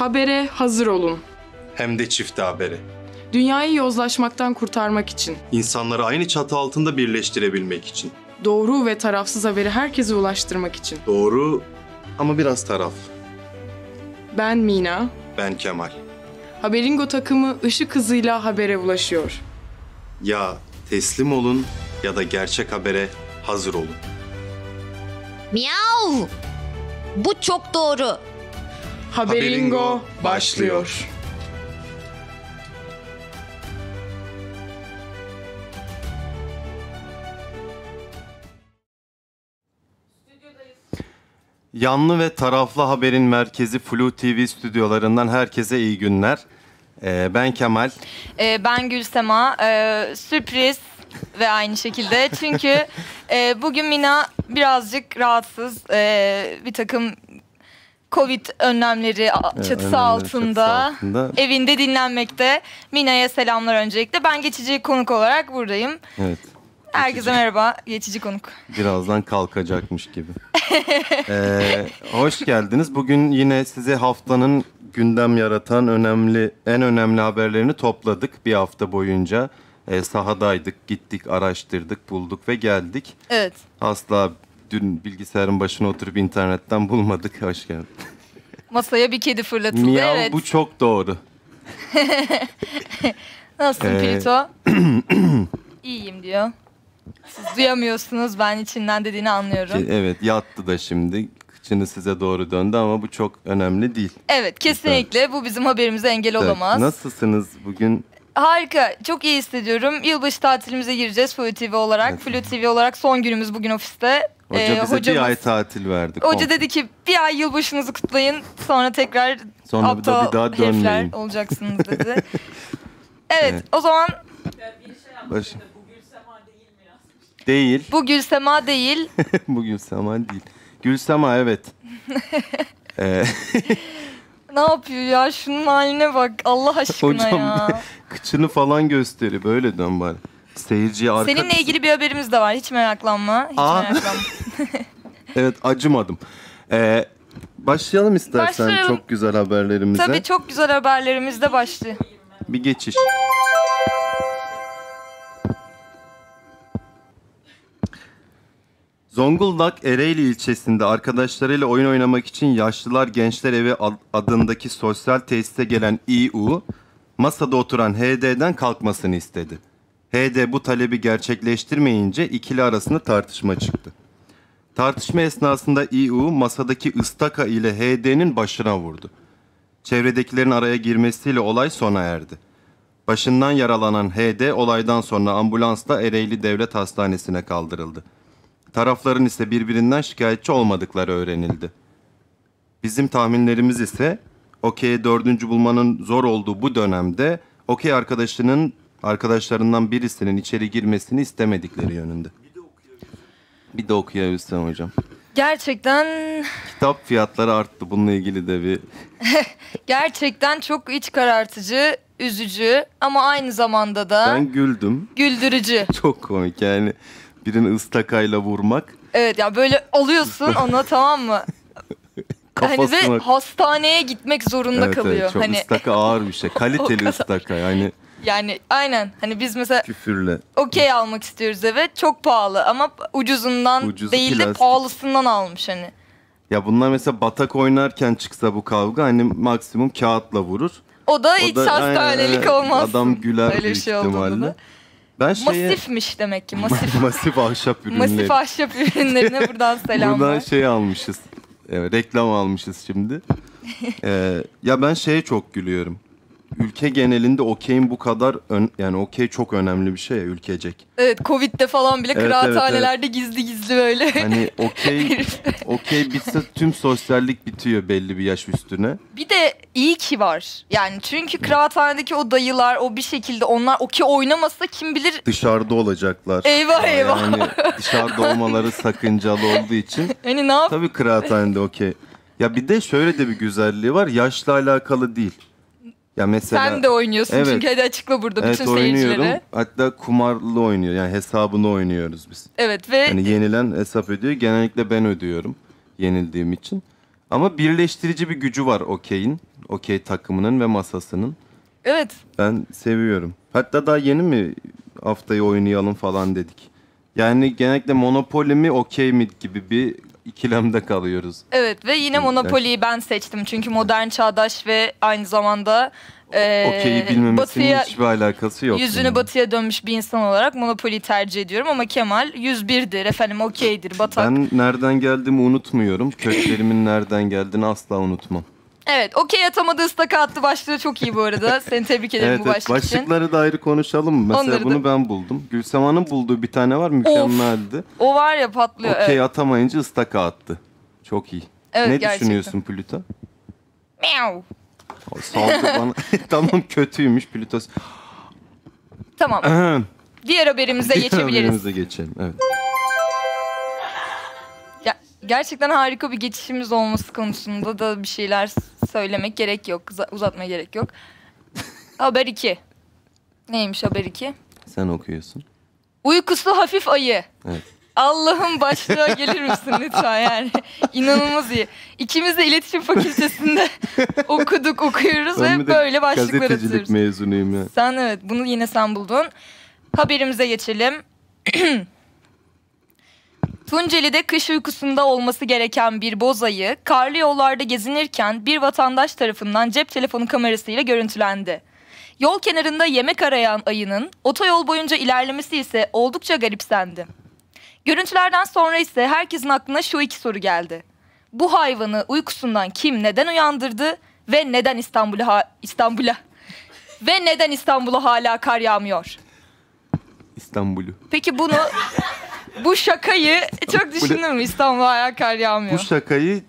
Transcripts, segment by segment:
Habere hazır olun. Hem de çifte habere. Dünyayı yozlaşmaktan kurtarmak için. İnsanları aynı çatı altında birleştirebilmek için. Doğru ve tarafsız haberi herkese ulaştırmak için. Doğru ama biraz taraf. Ben Mina. Ben Kemal. Haberingo takımı ışık hızıyla habere ulaşıyor. Ya teslim olun ya da gerçek habere hazır olun. Miau. Bu çok doğru. Haberingo, başlıyor. başlıyor. Yanlı ve taraflı haberin merkezi Flu TV stüdyolarından herkese iyi günler. Ee, ben Kemal. Ee, ben Gülsema. Ee, sürpriz ve aynı şekilde. Çünkü e, bugün Mina birazcık rahatsız. Ee, bir takım Covid önlemleri çatısı önemli altında. altında. Evinde dinlenmekte. Mina'ya selamlar öncelikle. Ben geçici konuk olarak buradayım. Evet. Herkese merhaba. Geçici konuk. Birazdan kalkacakmış gibi. Ee, hoş geldiniz. Bugün yine size haftanın gündem yaratan önemli, en önemli haberlerini topladık bir hafta boyunca. Ee, sahadaydık, gittik, araştırdık, bulduk ve geldik. Evet. Asla dün bilgisayarın başına oturup internetten bulmadık. Hoş geldin. Masaya bir kedi fırlatıldı. Miyav evet. bu çok doğru. Nasılsın Ee, Plüto? İyiyim diyor. Siz duyamıyorsunuz. Ben içinden dediğini anlıyorum. Evet yattı da şimdi. Kıçını size doğru döndü ama bu çok önemli değil. Evet kesinlikle bu bizim haberimize engel Evet. olamaz. Nasılsınız bugün? Harika çok iyi hissediyorum. Yılbaşı tatilimize gireceğiz Flu TV olarak. Evet. Flu TV olarak son günümüz bugün ofiste. Hoca Ee, bize hocamız- bir ay tatil verdi. Hoca komple. dedi ki bir ay yılbaşınızı kutlayın sonra tekrar Sonra bir, daha, bir daha herifler olacaksınız dedi. evet, Evet. o zaman Baş... Değil. bu Gülsema değil. Bu Gülsema değil. Gülsema evet. ee, ne yapıyor ya şunun haline bak Allah aşkına hocam ya. kıçını falan gösteriyor. Böyle dön bari. Seyirciye arka... Seninle ilgili bir haberimiz de var hiç meraklanma. Hiç Aa. meraklanma. Evet acımadım. Ee, başlayalım istersen Başlayalım. çok güzel haberlerimize. Tabii çok güzel haberlerimiz de başlıyor. Bir geçiş. Zonguldak Ereğli ilçesinde arkadaşlarıyla oyun oynamak için Yaşlılar Gençler Evi ad- adındaki sosyal tesise gelen İU, masada oturan HD'den kalkmasını istedi. HD bu talebi gerçekleştirmeyince ikili arasında tartışma çıktı. Tartışma esnasında İU masadaki ıstaka ile HD'nin başına vurdu. Çevredekilerin araya girmesiyle olay sona erdi. Başından yaralanan HD olaydan sonra ambulansla Ereğli Devlet Hastanesi'ne kaldırıldı. Tarafların ise birbirinden şikayetçi olmadıkları öğrenildi. Bizim tahminlerimiz ise okey'e dördüncü bulmanın zor olduğu bu dönemde okey arkadaşının arkadaşlarından birisinin içeri girmesini istemedikleri yönünde. Bir de okuyabilsem hocam. Gerçekten Kitap fiyatları arttı. Bununla ilgili de bir gerçekten çok iç karartıcı, üzücü ama aynı zamanda da ben güldüm. güldürücü. Çok komik yani birini ıstakayla vurmak Evet ya böyle alıyorsun onu tamam mı? Hani ve hastaneye gitmek zorunda evet, kalıyor. evet, çok hani ıstaka ağır bir şey. Kaliteli ıstaka yani yani aynen hani biz mesela küfürle. okey almak istiyoruz evet çok pahalı ama ucuzundan Ucuzu değil de plastik. pahalısından almış hani. Ya bunlar mesela batak oynarken çıksa bu kavga hani maksimum kağıtla vurur. O da hiç hastanelik olmaz. Adam güler Öyle büyük şey ihtimalle. da. Ben şeye... Masifmiş demek ki masif. Masif ahşap ürünleri. Masif ahşap ürünlerine buradan selamlar. Buradan şey almışız. Evet, reklam almışız şimdi. Ee, ya ben şeye çok gülüyorum. Ülke genelinde okeyin bu kadar ön, yani okey çok önemli bir şey ya ülkecek. Evet Covid'de falan bile Evet, kıraathanelerde gizli gizli böyle. Hani okey okey bitse tüm sosyallik bitiyor belli bir yaş üstüne. Bir de iyi ki var. Yani çünkü kıraathanedeki o dayılar o bir şekilde onlar okey oynamasa kim bilir Dışarıda olacaklar. eyvah eyvah. Yani dışarıda olmaları sakıncalı olduğu için Hani ne yap? tabii kıraathanede okey. Ya bir de şöyle de bir güzelliği var. Yaşla alakalı değil. Ya mesela Sen de oynuyorsun Evet. çünkü hadi açıkla burada Evet bütün oynuyorum. seyircilere. Hatta kumarlı oynuyor. Yani hesabını oynuyoruz biz. Evet ve Hani yenilen hesap ödüyor. Genellikle ben ödüyorum yenildiğim için. Ama birleştirici bir gücü var okeyin. okey takımının ve masasının. Evet. Ben seviyorum. Hatta daha yeni mi haftayı oynayalım falan dedik. Yani genellikle Monopoly mi okey mi gibi bir ikilemde kalıyoruz. Evet ve yine Monopoly'yi ben seçtim. Çünkü modern, çağdaş ve aynı zamanda e, Okeyi bilmemesinin batıya, hiçbir alakası yok. yüzünü yani. batıya dönmüş bir insan olarak Monopoly'yi tercih ediyorum. Ama Kemal 101'dir efendim okeydir batak. Ben nereden geldiğimi unutmuyorum. Köklerimin nereden geldiğini asla unutmam. Evet okey atamadı ıstaka attı başlığı çok iyi bu arada. Seni tebrik ederim Evet, bu evet başlık için. başlıkları da ayrı konuşalım? Mesela Onları da- bunu ben buldum. Gülseman'ın bulduğu bir tane var mükemmeldi. O var ya patlıyor. Okey evet. atamayınca ıstaka attı. Çok iyi. Evet, ne gerçekten. düşünüyorsun Plüto? Miau. Saldı bana. tamam kötüymüş Plüto. Tamam. Diğer haberimize Diğer geçebiliriz. haberimize geçelim. Evet. Gerçekten harika bir geçişimiz olması konusunda da bir şeyler söylemek gerek yok. uza- Uzatmaya gerek yok. haber 2. Neymiş haber 2? Sen okuyorsun. Uykusu hafif ayı. Evet. Allah'ım başlığa gelir misin lütfen yani. İnanılmaz iyi. İkimiz de iletişim fakültesinde okuduk, okuyoruz Ben ve böyle başlıklar gazetecilik atıyoruz. mezunuyum ya. Sen evet bunu yine sen buldun. Haberimize geçelim. Tunceli'de kış uykusunda olması gereken bir bozayı karlı yollarda gezinirken bir vatandaş tarafından cep telefonu kamerasıyla görüntülendi. Yol kenarında yemek arayan ayının otoyol boyunca ilerlemesi ise oldukça garipsendi. Görüntülerden sonra ise herkesin aklına şu iki soru geldi. Bu hayvanı uykusundan kim neden uyandırdı ve neden İstanbul'a İstanbul'a ve neden İstanbul'a hala kar yağmıyor? İstanbul'u. Peki bunu bu şakayı çok düşündün mü İstanbul'a hala kar Bu yağmıyor? şakayı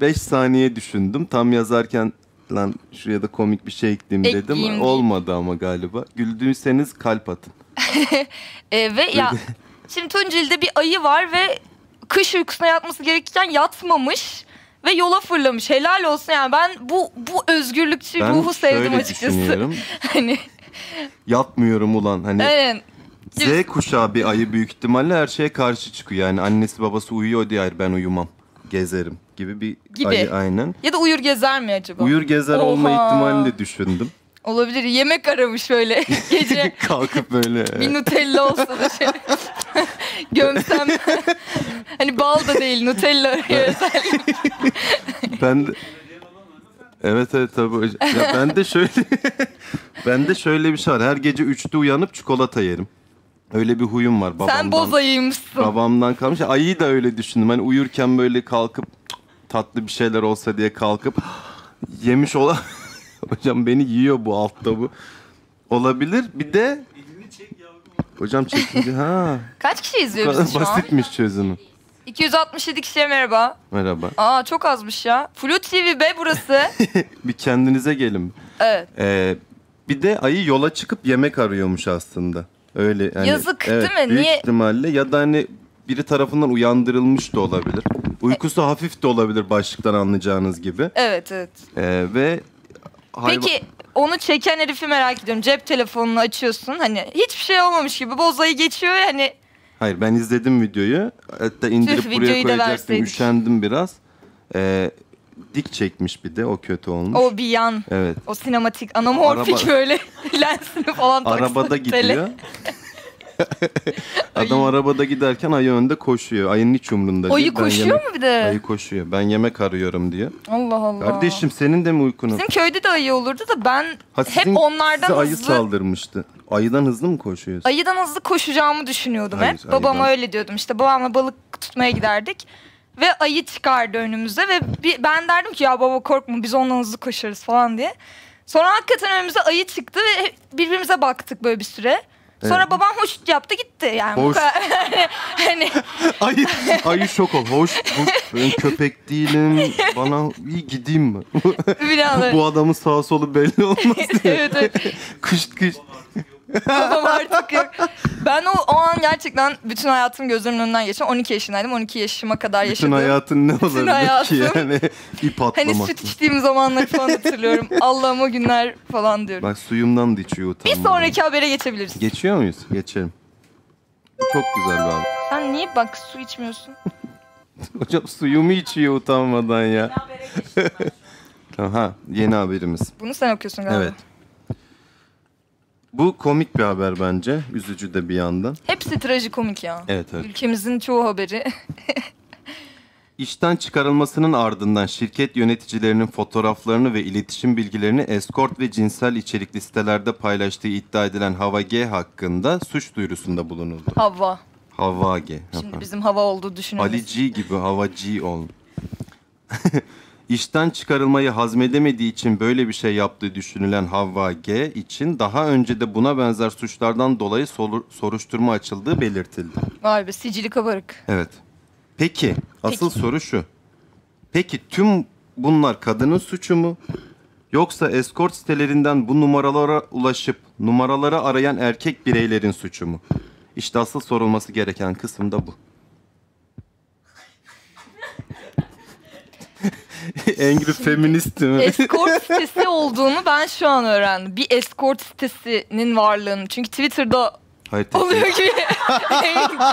5 saniye düşündüm. Tam yazarken lan şuraya da komik bir şey ekleyeyim Ekleyeyim dedim. deyip. Olmadı ama galiba. Güldüyseniz kalp atın. Ee, ve ya şimdi Tunceli'de bir ayı var ve kış uykusuna yatması gerekirken yatmamış ve yola fırlamış. Helal olsun yani ben bu bu özgürlükçü Ben ruhu sevdim açıkçası. hani Yatmıyorum ulan. Hani evet. Z kuşağı bir ayı büyük ihtimalle her şeye karşı çıkıyor. Yani annesi babası uyuyor diye hayır ben uyumam. Gezerim gibi bir Gibi. ayı aynen. Ya da uyur gezer mi acaba? Uyur gezer olma Oha. ihtimalini de düşündüm. Olabilir. Yemek aramış böyle gece. Kalkıp böyle. Bir Nutella olsa da şey gömsem. hani bal da değil Nutella arıyor özellikle. Ben de... Evet evet tabii. Ya ben de şöyle ben de şöyle bir şey var. Her gece 3'te uyanıp çikolata yerim. Öyle bir huyum var babamdan. Sen boz ayıymışsın. Babamdan kalmış. Ayıyı da öyle düşündüm. Hani uyurken böyle kalkıp tatlı bir şeyler olsa diye kalkıp yemiş olan Hocam beni yiyor bu altta bu. Olabilir. Bir de Hocam çekince ha. Kaç kişi izliyor bizi şu an? basitmiş çözümü. 267 kişiye merhaba. Merhaba. Aa çok azmış ya. Flu TV be burası. bir kendinize gelin. evet. Ee, bir de ayı yola çıkıp yemek arıyormuş aslında. Öyle yani. Yazık, değil mi? Büyük Niye- ihtimalle ya da hani biri tarafından uyandırılmış da olabilir. Uykusu hafif de olabilir başlıktan anlayacağınız gibi. Evet evet. Ee, ve hayvan- Peki onu çeken herifi merak ediyorum. Cep telefonunu açıyorsun. Hani hiçbir şey olmamış gibi bozayı geçiyor ya hani. Hayır ben izledim videoyu. Hatta indirip Tüh, buraya koyacaktım. Üşendim biraz. Ee, dik çekmiş bir de o kötü olmuş. O bir yan. Evet. O sinematik anamorfik Araba- böyle lensini falan taksın. Arabada gidiyor. Adam arabada giderken ayı önde koşuyor. Ayının hiç umrunda Ayı değil. Ben koşuyor yemek- mu bir de? Ayı koşuyor. Ben yemek arıyorum diyor. Allah Allah. Kardeşim senin de mi uykun? Bizim köyde de ayı olurdu da ben Ha, hep sizin- onlardan size ayı hızlı... saldırmıştı. Ayıdan hızlı mı koşuyorsun? Ayıdan hızlı koşacağımı düşünüyordum Hayır, hep. Babama ayıdan. öyle diyordum. İşte babamla balık tutmaya giderdik. Ve ayı çıkardı önümüze ve bir, ben derdim ki ya baba korkma biz ondan hızlı koşarız falan diye. Sonra hakikaten önümüze ayı çıktı ve birbirimize baktık böyle bir süre. Sonra Evet. babam hoş yaptı gitti yani. Bu Hoş. kadar. hani ayı, ayı şok ol. Hoş bu, ben köpek değilim. Bana iyi gideyim mi? bu adamın sağ solu belli olmaz diye. evet, evet. Kış kış. Babam artık yok. Ben o, o an gerçekten bütün hayatım gözümün önünden geçen 12 yaşındaydım. 12 yaşıma kadar Bütün yaşadım. hayatın ne olabilir ki hayatım. yani? İp Hani atlamak. süt içtiğim zamanları falan hatırlıyorum. Allah'ım o günler falan diyorum. Bak suyumdan da içiyor Bir utanmadan. sonraki habere geçebiliriz. Geçiyor muyuz? Geçelim. Bu çok güzel bir abi. Sen niye bak su içmiyorsun? Hocam suyumu içiyor utanmadan ya. Tamam, Ha, yeni haberimiz. Bunu sen okuyorsun galiba. Evet. Bu komik bir haber bence. Üzücü de bir yandan. Hepsi trajikomik ya. Evet, evet. Ülkemizin çoğu haberi. İşten çıkarılmasının ardından şirket yöneticilerinin fotoğraflarını ve iletişim bilgilerini escort ve cinsel içerikli sitelerde paylaştığı iddia edilen Hava G hakkında suç duyurusunda bulunuldu. Havva. Hava G. Şimdi bizim hava olduğu düşünülmesi. Ali G gibi Hava G ol. İşten çıkarılmayı hazmedemediği için böyle bir şey yaptığı düşünülen Havva G için daha önce de buna benzer suçlardan dolayı soru- soruşturma açıldığı belirtildi. Vay be sicili kabarık. Evet. Peki, asıl Peki. soru şu. Peki tüm bunlar kadının suçu mu? Yoksa escort sitelerinden bu numaralara ulaşıp numaraları arayan erkek bireylerin suçu mu? İşte asıl sorulması gereken kısım da bu. Angry feminist mi? Escort sitesi olduğunu ben şu an öğrendim. Bir escort sitesinin varlığını. Çünkü Twitter'da Hayır, oluyor gibi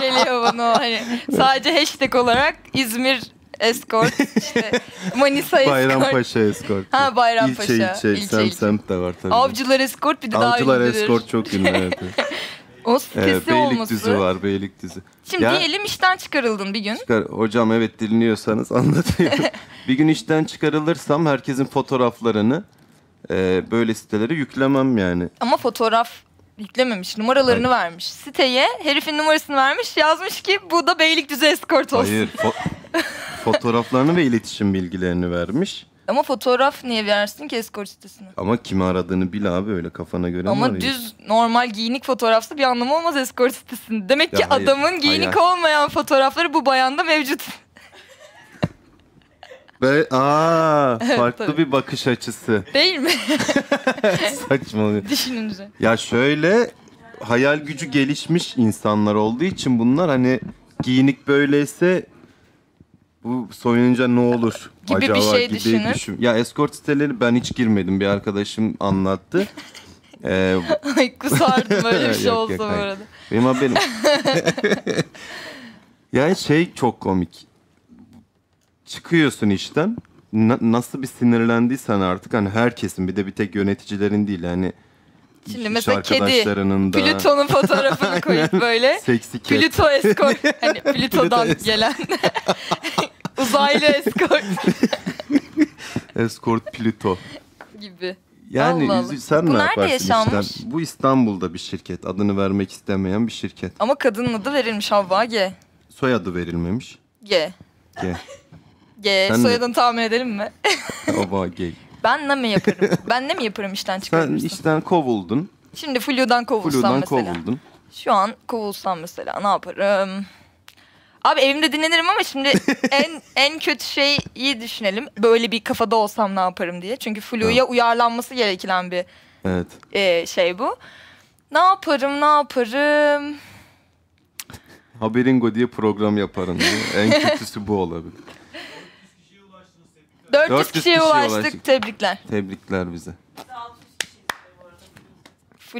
geliyor bana hani. Sadece hashtag olarak İzmir escort, işte Manisa escort. Bayrampaşa escort. Ha, Bayrampaşa. İlçe ilçe, İlçe, ilçe. semt de var tabii. Avcılar escort bir de daha Avcılar ünlüdür. escort çok ünlü evet. O sitesi Evet, olması. Beylikdüzü var Beylikdüzü. Şimdi Ya- diyelim işten çıkarıldın bir gün. Çıkar, hocam evet dinliyorsanız anlatıyorum. bir gün işten çıkarılırsam herkesin fotoğraflarını e, böyle sitelere yüklemem yani. Ama fotoğraf yüklememiş. Numaralarını vermiş. Siteye herifin numarasını vermiş. Yazmış ki bu da Beylikdüzü escort olsun. Hayır fo- fotoğraflarını ve iletişim bilgilerini vermiş. Ama fotoğraf niye versin ki escort sitesine? Ama kimi aradığını bil abi öyle kafana göre Ama arayayım? düz normal giyinik fotoğrafsa bir anlamı olmaz escort sitesinde. Demek ki Ya hayır, adamın giyinik hayır. olmayan fotoğrafları bu bayanda mevcut. Be aa, farklı tabii. bir bakış açısı. Değil mi? Saçmalıyor. Düşününce. Ya şöyle hayal gücü gelişmiş insanlar olduğu için bunlar hani giyinik böyleyse bu soyunca ne olur Gibi bir acaba şey gibi düşünür. düşün- Ya escort siteleri ben hiç girmedim bir arkadaşım anlattı. Ee, Ay kusardım öyle bir şey Yok, olsa yok, bu hayır. arada. benim haberim. yani şey çok komik. Çıkıyorsun işten. na- nasıl bir sinirlendiysen artık hani herkesin bir de bir tek yöneticilerin değil hani Şimdi mesela kedi arkadaşlarının da Plüton'un fotoğrafını koyup böyle seksi. Plüto escort. Hani Plüto'dan gelen uzaylı escort Escort Plüto. gibi. Yani Allah Allah. sen Bu ne nerede yaparsın yaşanmış? işten? Bu İstanbul'da bir şirket. Adını vermek istemeyen bir şirket. Ama kadının adı verilmiş Havva G. Soyadı verilmemiş. G. G. G. Sen Soyadını tahmin edelim mi? Aba gay. ben ne mi yaparım? Ben ne mi yaparım işten Sen çıkarılırsam? işten kovuldun. Şimdi Flu'dan kovulsam Flu'dan mesela. kovuldun. Şu an kovulsam mesela ne yaparım? Abi evimde dinlenirim ama şimdi en en kötü şeyi düşünelim. Böyle bir kafada olsam ne yaparım diye. Çünkü Flu'ya uyarlanması gereken bir Evet. e, şey bu. Ne yaparım, ne yaparım? Haberingo diye program yaparım diye. En kötüsü bu olabilir. 400, 400 kişiye kişiye ulaştık. ulaştık. Tebrikler. Tebrikler bize.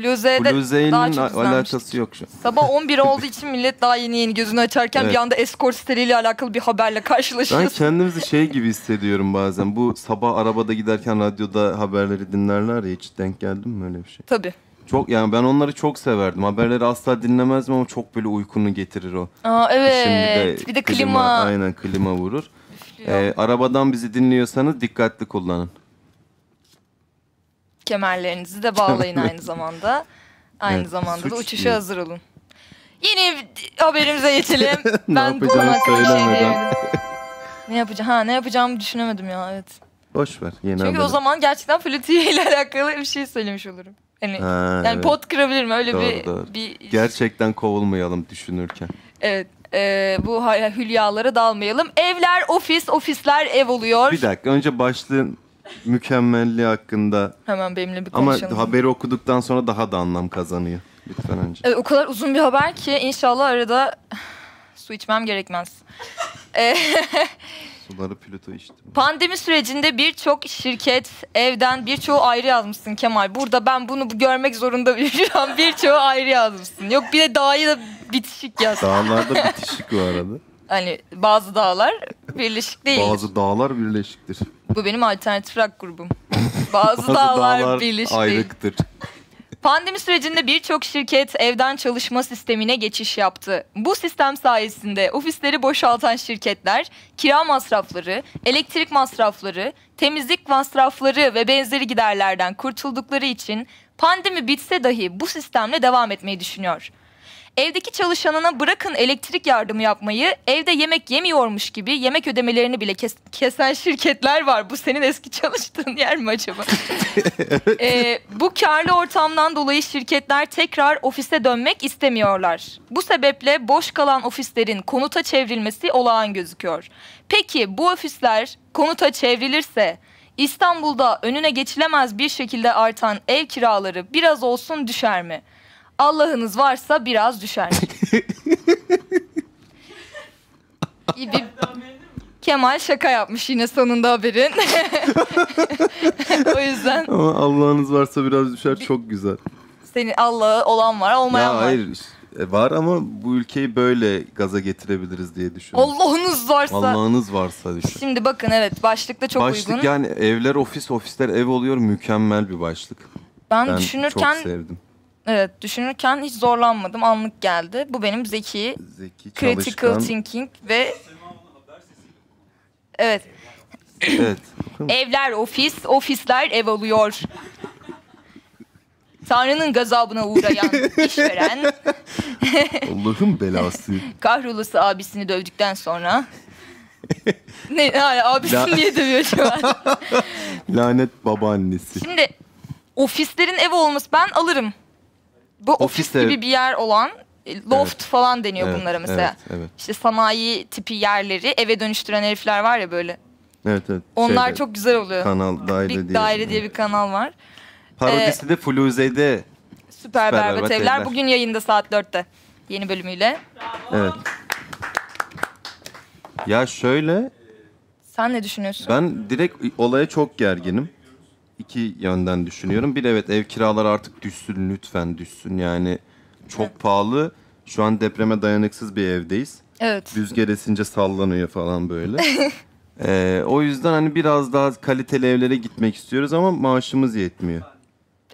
Fluze'de daha Blue'nin çok alakası yok şu an. Sabah 11 olduğu için millet daha yeni yeni gözünü açarken Evet. bir anda escort siteleriyle alakalı bir haberle Ben karşılaşıyoruz. kendimizi şey gibi hissediyorum bazen. Bu sabah arabada giderken radyoda haberleri dinlerler ya hiç denk geldin mi öyle bir şey? Tabii. Çok yani ben onları çok severdim. Haberleri asla dinlemezdim ama çok böyle uykunu getirir o. Aa, evet. Bir de klima. Aynen klima vurur. Ee, arabadan bizi dinliyorsanız dikkatli kullanın. Kemerlerinizi de bağlayın aynı zamanda. Aynı Evet, zamanda da uçuşa değil. hazır olun. Yeni haberimize geçelim. Ben bu hakkında şey diyemedim. ne yapacağım? Ha ne yapacağımı düşünemedim ya evet. Boş ver. Yeni Çünkü o haber. zaman gerçekten flütüye ile alakalı bir şey söylemiş olurum. Hani Ha, yani evet. pot kırabilirim öyle Doğru, bir doğru. bir Gerçekten kovulmayalım düşünürken. Evet. e, bu hülyalara dalmayalım. Evler ofis, ofisler ev oluyor. Bir dakika önce başlığın mükemmelliği hakkında Hemen benimle bir ama konuşalım. haberi okuduktan sonra daha da anlam kazanıyor. Lütfen önce. Evet, o kadar uzun bir haber ki inşallah arada su içmem gerekmez. E, Suları Plüto içtim. Pandemi sürecinde birçok şirket evden birçoğu ayrı yazmışsın Kemal. Burada ben bunu görmek zorunda şu an birçoğu ayrı yazmışsın. Yok bir de dağı da bitişik yaz. Dağlarda bitişik bu arada. Hani bazı dağlar birleşik değil. Bazı dağlar birleşiktir. Bu benim alternatif rock grubum. Bazı, dağlar, birleşti. ayrıktır. Pandemi sürecinde birçok şirket evden çalışma sistemine geçiş yaptı. Bu sistem sayesinde ofisleri boşaltan şirketler kira masrafları, elektrik masrafları, temizlik masrafları ve benzeri giderlerden kurtuldukları için pandemi bitse dahi bu sistemle devam etmeyi düşünüyor. Evdeki çalışanına bırakın elektrik yardımı yapmayı, evde yemek yemiyormuş gibi yemek ödemelerini bile kes- kesen şirketler var. Bu senin eski çalıştığın yer mi acaba? Ee, bu karlı ortamdan dolayı şirketler tekrar ofise dönmek istemiyorlar. Bu sebeple boş kalan ofislerin konuta çevrilmesi olağan gözüküyor. Peki bu ofisler konuta çevrilirse İstanbul'da önüne geçilemez bir şekilde artan ev kiraları biraz olsun düşer mi? Allah'ınız varsa biraz düşer. gibi Kemal şaka yapmış yine sonunda haberin. o yüzden Ama Allah'ınız varsa biraz düşer çok güzel. senin Allah'ı olan var olmayan ya var. hayır e, var ama bu ülkeyi böyle gaza getirebiliriz diye düşünüyorum. Allah'ınız varsa. Allah'ınız varsa düşün. Şimdi bakın evet başlıkta çok başlık uygun. yani evler ofis, ofisler ev oluyor mükemmel bir başlık. ben, Ben düşünürken çok sevdim. Evet düşünürken hiç zorlanmadım. Anlık geldi. Bu benim zeki, Zeki, critical çalışkan. thinking ve Evet. evet. Evler ofis, ofisler ev oluyor. Tanrı'nın gazabına uğrayan işveren Allah'ın belası. kahrolası abisini dövdükten sonra ne hala abisini niye dövüyor şu an? Lanet babaannesi. Şimdi ofislerin ev olması ben alırım. Bu ofis, Ofis, gibi bir yer olan e, loft Evet. falan deniyor Evet, bunlara mesela. Evet, evet. İşte sanayi tipi yerleri eve dönüştüren herifler var ya böyle. Evet, evet. Onlar Şeyde, çok güzel oluyor. Kanal daire Big diye. Daire diye bir kanal var. Parodisi de Fluze'de. Süper, Süper Berbat, Berbat Evler. Evler. Bugün yayında saat 4'te. Yeni bölümüyle. Evet. Ya şöyle Sen ne düşünüyorsun? ben direkt olaya çok gerginim. İki yönden düşünüyorum. Bir evet ev kiraları artık düşsün lütfen düşsün yani çok pahalı. Şu an depreme dayanıksız bir evdeyiz. Evet. Rüzgar esince sallanıyor falan böyle. Ee, o yüzden hani biraz daha kaliteli evlere gitmek istiyoruz ama maaşımız yetmiyor.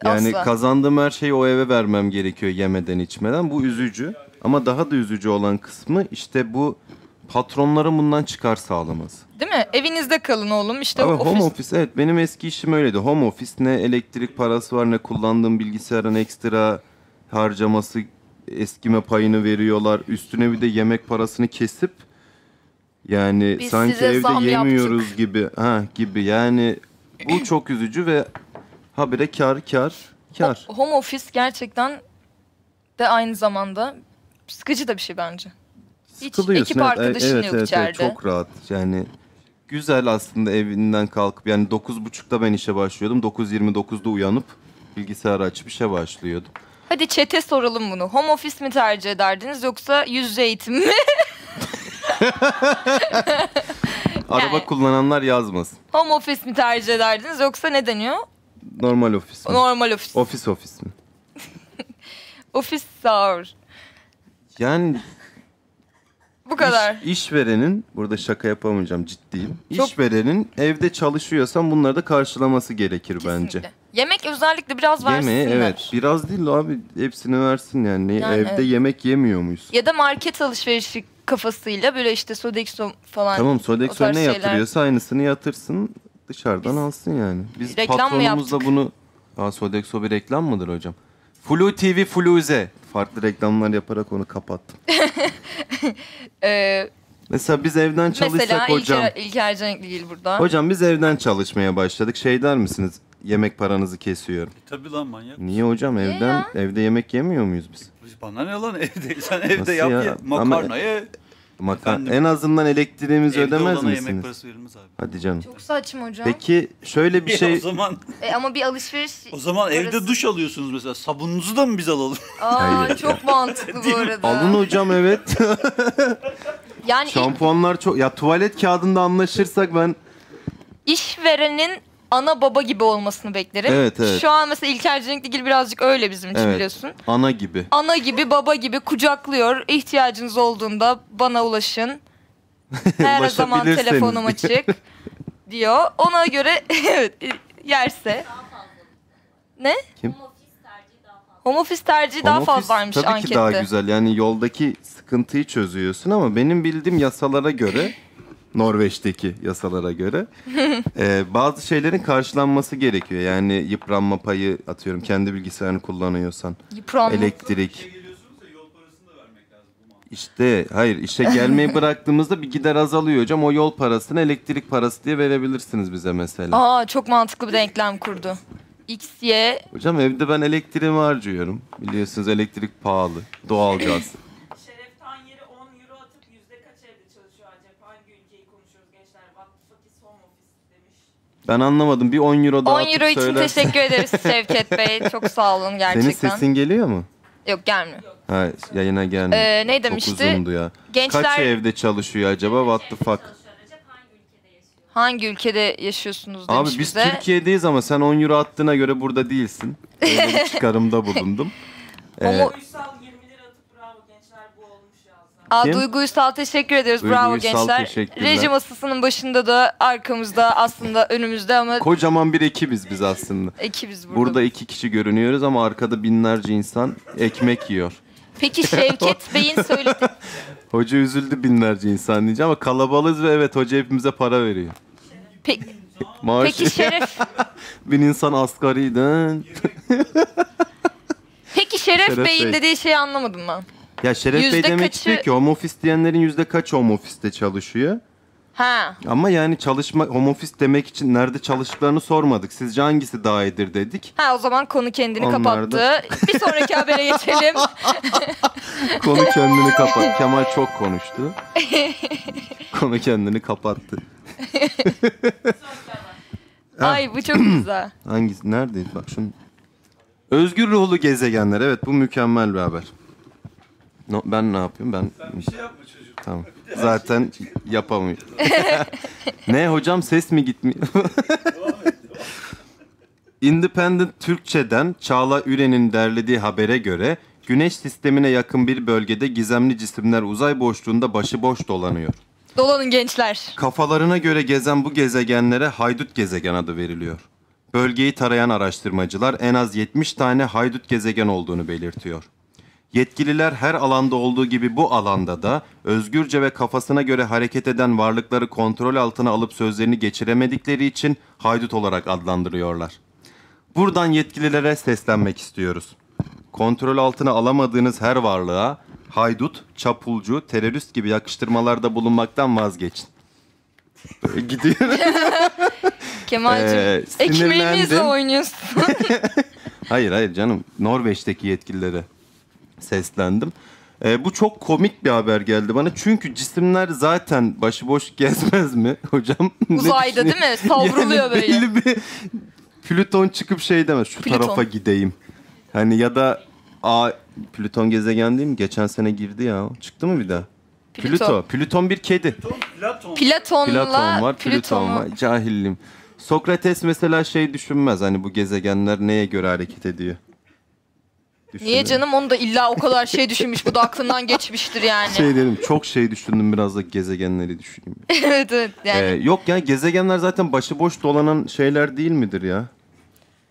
Yani Asla. kazandığım her şeyi o eve vermem gerekiyor yemeden içmeden. Bu üzücü. Ama daha da üzücü olan kısmı işte bu patronların bundan çıkar sağlaması. Değil mi? Evinizde kalın oğlum. İşte Ama ofis. home office evet benim eski işim öyleydi. Home office ne elektrik parası var ne kullandığım bilgisayarın ekstra harcaması eskime payını veriyorlar. Üstüne bir de yemek parasını kesip yani Biz sanki size evde zam yemiyoruz yaptık. gibi ha gibi yani bu çok üzücü ve habire kar kar kar. Ho- Home office gerçekten de aynı zamanda sıkıcı da bir şey bence. Hiç Sıkılıyorsun. ekip evet, arkadaşın evet, yok evet, içeride. Evet, çok rahat yani güzel aslında evinden kalkıp yani 9.30'da ben işe başlıyordum. 9.29'da uyanıp bilgisayarı açıp işe başlıyordum. Hadi çete soralım bunu. Home office mi tercih ederdiniz yoksa yüz yüze eğitim mi? Araba Yani- kullananlar yazmasın. Home office mi tercih ederdiniz yoksa ne deniyor? Normal ofis mi? Normal ofis. Ofis ofis mi? ofis sağır. Yani Bu kadar. iş, işverenin burada şaka yapamayacağım ciddiyim. Çok- İşverenin evde çalışıyorsan bunları da karşılaması gerekir bence. Kesinlikle. Yemek özellikle biraz versinler. Yemeği evet biraz değil abi hepsini versin yani. Yani evde evet. yemek yemiyor muyuz? Ya da market alışverişi kafasıyla böyle işte Sodexo falan. Tamam Sodexo ne şeyler. yatırıyorsa aynısını yatırsın dışarıdan alsın yani. Biz reklam patronumuzla bunu... Aa, Sodexo bir reklam mıdır hocam? Flu TV Fluze. Farklı reklamlar yaparak onu kapattım. Ee, Mesela biz evden çalışsak mesela hocam. İlker, İlker Canikligil burada. Hocam biz evden çalışmaya başladık. Şey der misiniz? Yemek paranızı kesiyorum. Tabii lan manyak. Niye hocam evden evde yemek yemiyor muyuz biz? Bana ne lan evde? Sen evde Nasıl yap ya? ya. Ama- ye. Maka- Efendim? en azından elektriğimizi Evde ödemez olana yemek misiniz? parası verilmez abi. Hadi canım. Çok saçma hocam. Peki şöyle bir şey o zaman E, ama bir alışveriş... o zaman evde duş alıyorsunuz mesela. Sabununuzu da mı biz alalım? Aa, Hayır. çok mantıklı bu arada. Alın hocam evet. Yani Şampuanlar çok ya tuvalet kağıdında anlaşırsak ben işverenin ana baba gibi olmasını beklerim. Evet, evet. Şu an mesela İlker Canikligil birazcık öyle bizim için evet biliyorsun. ana gibi. Ana gibi baba gibi kucaklıyor. İhtiyacınız olduğunda bana ulaşın. Her zaman telefonum açık. diyor. Ona göre evet, e, yerse. Ne? Kim? Home office tercihi daha Home office fazlaymış tabii ankette. ki daha güzel. Yani yoldaki sıkıntıyı çözüyorsun ama benim bildiğim yasalara göre Norveç'teki yasalara göre e, bazı şeylerin karşılanması gerekiyor. Yani yıpranma payı atıyorum kendi bilgisayarını kullanıyorsan. Yıpranma. Elektrik. İşte hayır işe gelmeyi bıraktığımızda bir gider azalıyor hocam. O yol parasını elektrik parası diye verebilirsiniz bize mesela. Aa çok mantıklı bir denklem kurdu. X, Y, Hocam evde ben elektriğimi harcıyorum. Biliyorsunuz elektrik pahalı. Doğalgaz. Şereftan yeri 10 euro atıp yüzde kaç evde çalışıyor acaba? Hangi ülkeyi konuşuyoruz gençler? What the fuck is home office demiş. Ben anlamadım. Bir 10 euro daha 10 atıp euro için söylersen- teşekkür ederiz Şevket Bey. Çok sağ olun gerçekten. Senin sesin geliyor mu? Yok gelmiyor. Ha, yayına gelmiyor. Ee, ne Çok demişti? uzundu ya. Gençler- Kaç evde çalışıyor acaba? What the fuck? Hangi ülkede yaşıyorsunuz demiş Abi biz bize. Türkiye'deyiz ama sen 10 euro attığına göre burada değilsin. Öyle bir çıkarımda bulundum. Ee, Ama- Uysal 20 lira atıp bravo gençler bu olmuş yazdı. Aa, Kim? Duygu Üstal teşekkür ediyoruz. Duygu Bravo Üstal, gençler. teşekkürler. Reji masasının başında da arkamızda aslında önümüzde ama kocaman bir ekibiz biz aslında. ekibiz burada. Burada iki kişi görünüyoruz ama arkada binlerce insan ekmek yiyor. Peki Şevket Bey'in söylediği... Hoca üzüldü binlerce insan diyeceğim ama kalabalığız ve evet hoca hepimize para veriyor. Pe- Maaş Peki Şeref... bin insan asgariden. Peki Şeref, Şeref Bey'in Bey. dediği şeyi anlamadım ben. Ya Şeref Yüzde Bey demek kaçı- istiyor ki home office diyenlerin yüzde kaç home office'te çalışıyor? Ha. Ama yani çalışma home office demek için nerede çalıştıklarını sormadık. Sizce hangisi daha iyidir dedik. Ha o zaman konu kendini Onlar kapattı. da- Bir sonraki habere geçelim. Konu kendini kapat. Kemal çok konuştu. Konu kendini kapattı. Ay bu çok güzel. Hangisi? Neredeydi? Bak şunu. Özgür ruhlu gezegenler. Evet bu mükemmel bir haber. No, ben ne yapıyorum? Ben bir şey yapma çocuk. Tamam. Zaten yapamıyor. ne hocam ses mi gitmiyor? Independent Türkçe'den Çağla Üren'in derlediği habere göre Güneş sistemine yakın bir bölgede gizemli cisimler uzay boşluğunda başıboş dolanıyor. Dolanın gençler. Kafalarına göre gezen bu gezegenlere haydut gezegen adı veriliyor. Bölgeyi tarayan araştırmacılar en az 70 tane haydut gezegen olduğunu belirtiyor. Yetkililer her alanda olduğu gibi bu alanda da özgürce ve kafasına göre hareket eden varlıkları kontrol altına alıp sözlerini geçiremedikleri için haydut olarak adlandırıyorlar. Buradan yetkililere seslenmek istiyoruz. Kontrol altına alamadığınız her varlığa haydut, çapulcu, terörist gibi yakıştırmalarda bulunmaktan vazgeçin. Böyle gidiyor. Kemal'cim Ee, ekmeğimizle oynuyorsun. hayır hayır canım. Norveç'teki yetkililere seslendim. Ee, bu çok komik bir haber geldi bana. Çünkü cisimler zaten başıboş gezmez mi hocam? Uzayda değil mi? Savruluyor böyle. Belli bir Plüton çıkıp şey demez. Şu Plüton. tarafa gideyim. Hani ya da A Plüton gezegen değil mi? Geçen sene girdi ya. Çıktı mı bir daha? Plüto. Plüto. Plüton bir kedi. Platon. Platon'la Platon var, Plüton var. Cahillim. Sokrates mesela şey düşünmez. Hani bu gezegenler neye göre hareket ediyor? Niye Düşünüyor. canım onu da illa o kadar şey düşünmüş. Bu da aklından geçmiştir yani. Şey dedim çok şey düşündüm biraz da gezegenleri düşüneyim. evet evet yani. Ee, yok ya gezegenler zaten başıboş dolanan şeyler değil midir ya?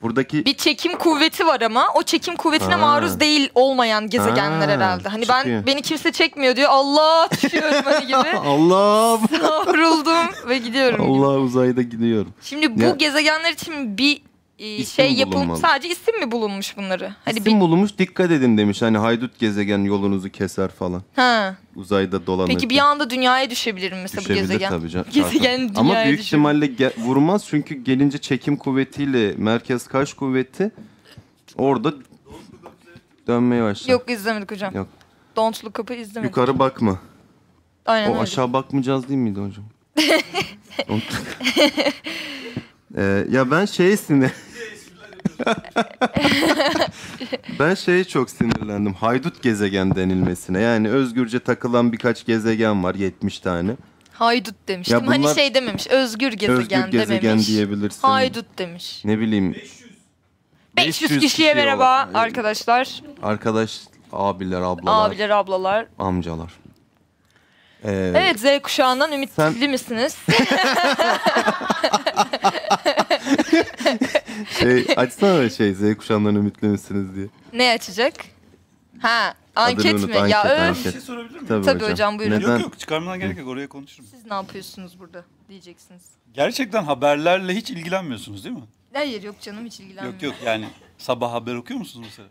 Buradaki Bir çekim kuvveti var ama o çekim kuvvetine Ha. maruz değil olmayan gezegenler Ha, herhalde. Hani çıkıyor. ben beni kimse çekmiyor diyor. Allah düşüyorum hani gibi. Allah Savruldum ve gidiyorum. gibi. Allah uzayda gidiyorum. Şimdi bu Ya- gezegenler için bir İsim şey yapım bulunmalı. sadece isim mi bulunmuş bunları? Hani İsim bulunmuş dikkat edin demiş. Hani haydut gezegen yolunuzu keser falan. ha. Uzayda dolanır. Peki bir anda dünyaya düşebilir mi mesela bu Düşebilir gezegen? tabii canım. Gezegen dünyaya Ama büyük düşebilir. ihtimalle ge- vurmaz çünkü gelince çekim kuvvetiyle merkez kaç kuvveti orada dönmeye başlar. Yok izlemedik hocam. Yok. Don't Look Up'ı izlemedik. Yukarı bakma. Aynen O öyle. aşağı bakmayacağız değil miydi hocam? Ee, ya ben şeye sinir... ben şeye çok sinirlendim. Haydut gezegen denilmesine. Yani özgürce takılan birkaç gezegen var. 70 tane. Haydut demiş. Ya? Hani bunlar- şey dememiş. Özgür gezegen Özgür gezegen dememiş. diyebilirsin. Haydut demiş. Ne bileyim 500, 500 kişiye kişi merhaba o. arkadaşlar. arkadaş abiler, ablalar, Abiler, ablalar. amcalar. Ee, Evet Z kuşağından ümitli Sen- misiniz? Şey, açsana şey Z kuşağından ümitli misiniz diye. ne açacak? Ha anket unut, mi? ya anket, öf. anket. Bir şey sorabilir miyim? Tabii, Tabii hocam, buyurun. Neden? Yok yok çıkarmadan gerek yok oraya konuşurum. Siz ne yapıyorsunuz burada diyeceksiniz. Gerçekten haberlerle hiç ilgilenmiyorsunuz değil mi? Hayır yok canım hiç ilgilenmiyorum. Yok yok yani sabah haber okuyor musunuz mesela?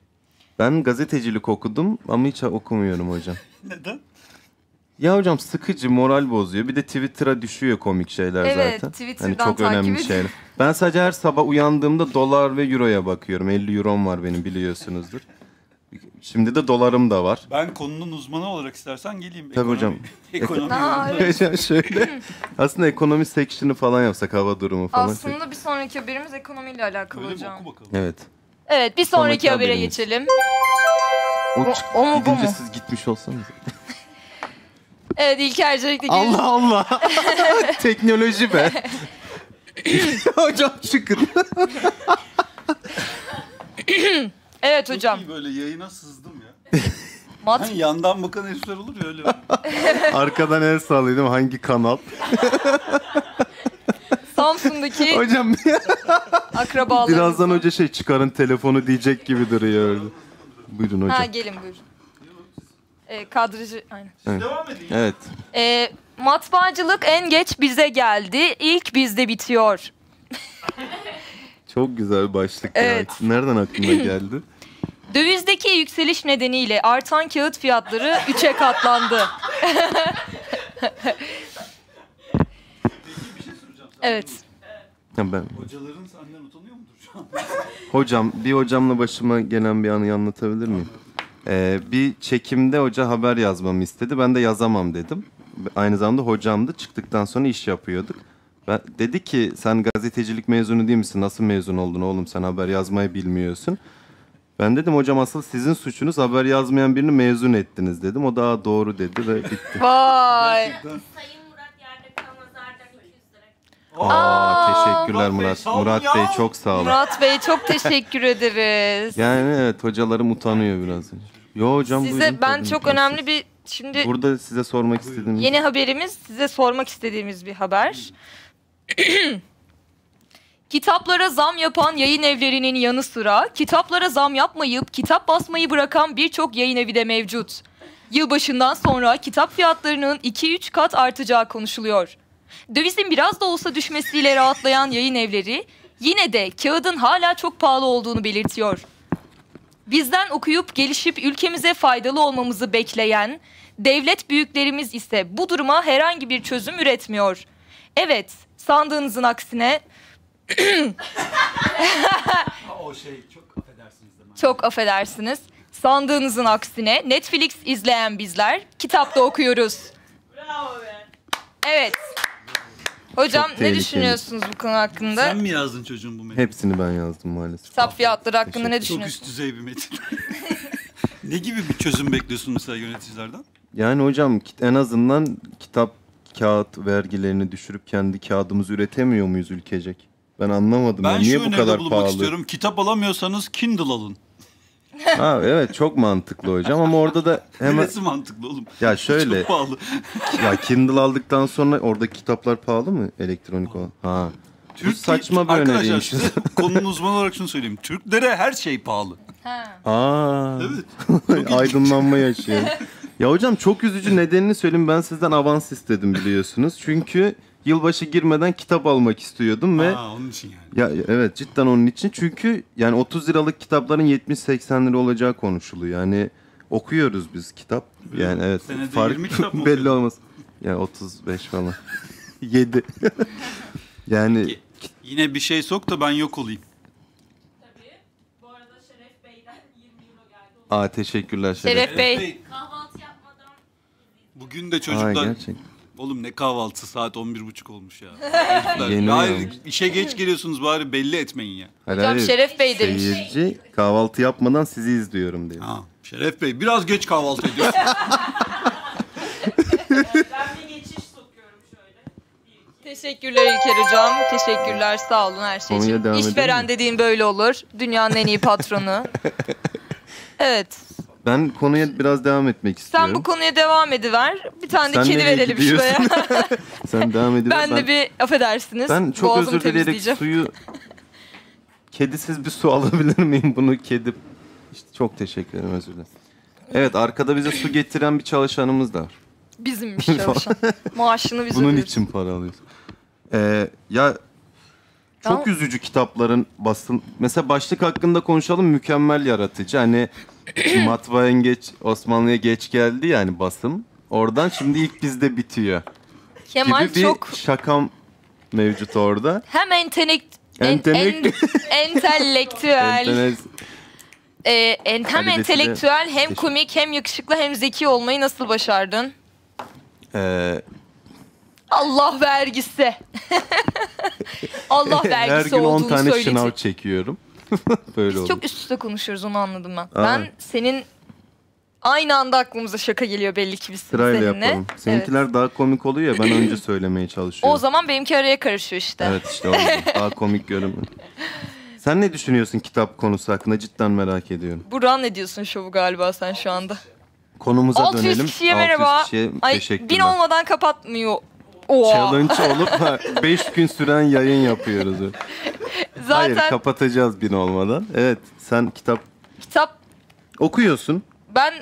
Ben gazetecilik okudum ama hiç okumuyorum hocam. Neden? Ya hocam sıkıcı, moral bozuyor. Bir de Twitter'a düşüyor komik şeyler Evet, zaten. Twitter'dan hani çok takip önemli edin. şeyler. Ben sadece her sabah uyandığımda dolar ve euroya bakıyorum. 50 eurom var benim biliyorsunuzdur. Şimdi de dolarım da var. Ben konunun uzmanı olarak istersen geleyim. Tabii hocam. Ekonomi. Aa, evet. Şöyle aslında ekonomi section'ı falan yapsak hava durumu falan. Aslında bir sonraki haberimiz ekonomiyle alakalı Öyle mi? hocam. Oku bakalım. Evet. Evet bir sonraki, Sonraki habere haberimiz. geçelim. O, O- o mu, bu gidince mu? siz gitmiş olsanız. Evet İlker Celik'te gir- Allah Allah. Teknoloji be. hocam çıkın. Evet Çok hocam. iyi böyle yayına sızdım ya. Mat Hani yandan bakan herifler olur ya öyle. Arkadan el sallaydım hangi kanal? Samsun'daki Hocam akrabalarımız. birazdan hoca şey çıkarın telefonu diyecek gibi duruyor öyle. Buyurun hocam. Ha gelin buyurun. Ee, kadrajı aynen. Devam edin. Evet. Ee, matbaacılık en geç bize geldi. İlk bizde bitiyor. Çok güzel başlık Evet. ya. Nereden aklına geldi? Dövizdeki yükseliş nedeniyle artan kağıt fiyatları 3'e katlandı. evet. Ha, ben Hocaların senden utanıyor mudur şu an? Hocam bir hocamla başıma gelen bir anıyı anlatabilir miyim? Ee, bir çekimde hoca haber yazmamı istedi. Ben de yazamam dedim. Aynı zamanda hocamdı. Çıktıktan sonra iş yapıyorduk. Ben, dedi ki sen gazetecilik mezunu değil misin? Nasıl mezun oldun oğlum sen haber yazmayı bilmiyorsun. Ben dedim hocam asıl sizin suçunuz haber yazmayan birini mezun ettiniz dedim. O daha doğru dedi ve bitti. Vay. Sayın Murat yerde kalmazlardan 200 lira. Aa, teşekkürler Murat Bey, Murat. Bey çok sağ olun. Murat Bey çok teşekkür ederiz. Yani evet hocalarım utanıyor biraz. Yo hocam buyurun Size ben tabii. çok önemli bir şimdi Burada size sormak istediğim Yeni haberimiz size sormak istediğimiz bir haber. Kitaplara zam yapan yayın evlerinin yanı sıra kitaplara zam yapmayıp kitap basmayı bırakan birçok yayın evi de mevcut. Yılbaşından sonra kitap fiyatlarının 2-3 kat artacağı konuşuluyor. Dövizin biraz da olsa düşmesiyle rahatlayan yayın evleri yine de kağıdın hala çok pahalı olduğunu belirtiyor. Bizden okuyup gelişip ülkemize faydalı olmamızı bekleyen devlet büyüklerimiz ise bu duruma herhangi bir çözüm üretmiyor. Evet, sandığınızın aksine o şey çok affedersiniz de. çok affedersiniz. Sandığınızın aksine Netflix izleyen bizler kitapta okuyoruz. Bravo be. Evet. Hocam Çok ne tehlikeli. düşünüyorsunuz bu konu hakkında? Sen mi yazdın çocuğun bu metni? Hepsini ben yazdım maalesef. Kitap fiyatları hakkında ne Çok düşünüyorsunuz? üst düzey bir metin. ne gibi bir çözüm bekliyorsun mesela yöneticilerden? Yani hocam en azından kitap kağıt vergilerini düşürüp kendi kağıdımızı üretemiyor muyuz ülkecek? Ben anlamadım. Ben ya. Niye şu bu öneride kadar bulunmak pahalı? istiyorum. Kitap alamıyorsanız Kindle alın. Ha, evet çok mantıklı hocam ama orada da hemen Neresi mantıklı oğlum? ya şöyle Çok pahalı. ya Kindle aldıktan sonra orada kitaplar pahalı mı elektronik olan? Ha. Bu Türk saçma bir Arkadaşlar öneriymiş. size konunun uzmanı olarak şunu söyleyeyim. Türklere her şey pahalı. Ha. Aa. Evet. Aydınlanma yaşıyor. ya hocam çok üzücü nedenini söyleyeyim. Ben sizden avans istedim biliyorsunuz. Çünkü yılbaşı girmeden kitap almak istiyordum ve Aa, onun için yani. ya evet cidden onun için. Çünkü yani 30 liralık kitapların 70-80 lira olacağı konuşuluyor. Yani okuyoruz biz kitap. Yani evet. Senede 20 kitap mı belli olmaz. Yani 35 falan. 7. yani Yine bir şey sok da ben yok olayım. Tabii. Bu arada Şeref Bey'den 20 euro geldi. Aa teşekkürler Şeref. Şeref Bey. Kahvaltı yapmadan Bugün de Aa, çocuklar... gerçek. Oğlum ne kahvaltısı saat 11.30 olmuş ya. Yeni Hayır uyanmış. işe geç geliyorsunuz bari belli etmeyin ya. Hayır, Hocam hayır. Şeref Bey demiş. Seyirci kahvaltı yapmadan sizi izliyorum diyor. Ha, Şeref Bey biraz geç kahvaltı ediyorsun. ben bir geçiş sokuyorum şöyle. Teşekkürler İlker Hocam. Teşekkürler sağ olun her şey Konuya için. devam edelim İşveren mi? dediğin böyle olur. Dünyanın en iyi patronu. evet. Ben konuya biraz devam etmek istiyorum. Sen bu konuya devam ediver. Bir tane de Sen kedi nereye verelim gidiyorsun? şuraya. Sen devam ediver. ben, de bir affedersiniz. Ben çok özür dileyerek suyu kedisiz bir su alabilir miyim bunu kedi? İşte çok teşekkür ederim özür dilerim. Evet arkada bize su getiren bir çalışanımız da var. Bizimmiş çalışan. Maaşını biz Bunun ödüyoruz. için para alıyoruz. Ee, ya çok Tamam. üzücü kitapların basın. Mesela başlık hakkında konuşalım mükemmel yaratıcı. Hani matbaaya geç Osmanlı'ya geç geldi yani basım. Oradan şimdi ilk bizde bitiyor. Kemal gibi bir çok şakam mevcut orada. hem entelekt en, Entenek- en, entelektüel, Entenes- e, en, hem de entelektüel hem komik hem yakışıklı hem zeki olmayı nasıl başardın? Ee, Allah vergisi. Allah her vergisi gün 10 olduğunu tane söyledi. şınav çekiyorum. Böyle Biz oldu. çok üst üste konuşuyoruz onu anladım ben. Aa. Ben senin aynı anda aklımıza şaka geliyor belli ki biz Sırayla seninle. yapalım. Seninkiler daha komik oluyor ya ben önce söylemeye çalışıyorum. O zaman benimki araya karışıyor işte. Evet işte oldu. Daha komik görünmüyor. Sen ne düşünüyorsun kitap konusu hakkında? Cidden merak ediyorum. Buran ne diyorsun şovu galiba sen şu anda? Konumuza 600 dönelim. kişiye merhaba. Ay teşekkürler. bin olmadan kapatmıyor. Oha. Challenge olup 5 gün süren yayın yapıyoruz. Zaten Hayır kapatacağız bin olmadan. Evet sen kitap kitap okuyorsun. ben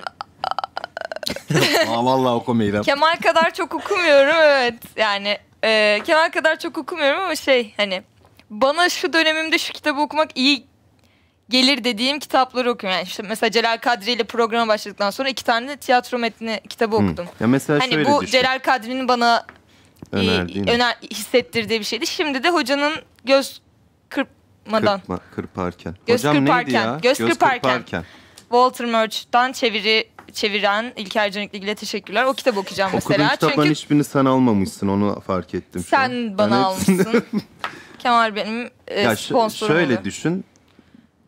Aa vallahi okumayacağım. Kemal kadar çok okumuyorum evet. Yani e, Kemal kadar çok okumuyorum ama şey hani bana şu dönemimde şu kitabı okumak iyi gelir dediğim kitapları okuyorum. Yani işte mesela Celal Kadri ile programa başladıktan sonra iki tane de tiyatro metni kitabı okudum. Ya mesela Hani şöyle bu düşün. Celal Kadri'nin bana Önerdiğin. öner, hissettirdiği bir şeydi. Şimdi de hocanın göz kırpmadan Kırpma, kırparken. Göz Hocam neydi kırparken, ya? göz kırparken. Walter Murch'tan çeviri çeviren İlker Canikligil'e teşekkürler. O kitabı okuyacağım Okuduğun mesela. kitapların Çünkü hiçbirini sen almamışsın onu fark ettim. sen bana Ben almışsın. Kemal benim e, ya sponsorum. şöyle oluyor. düşün.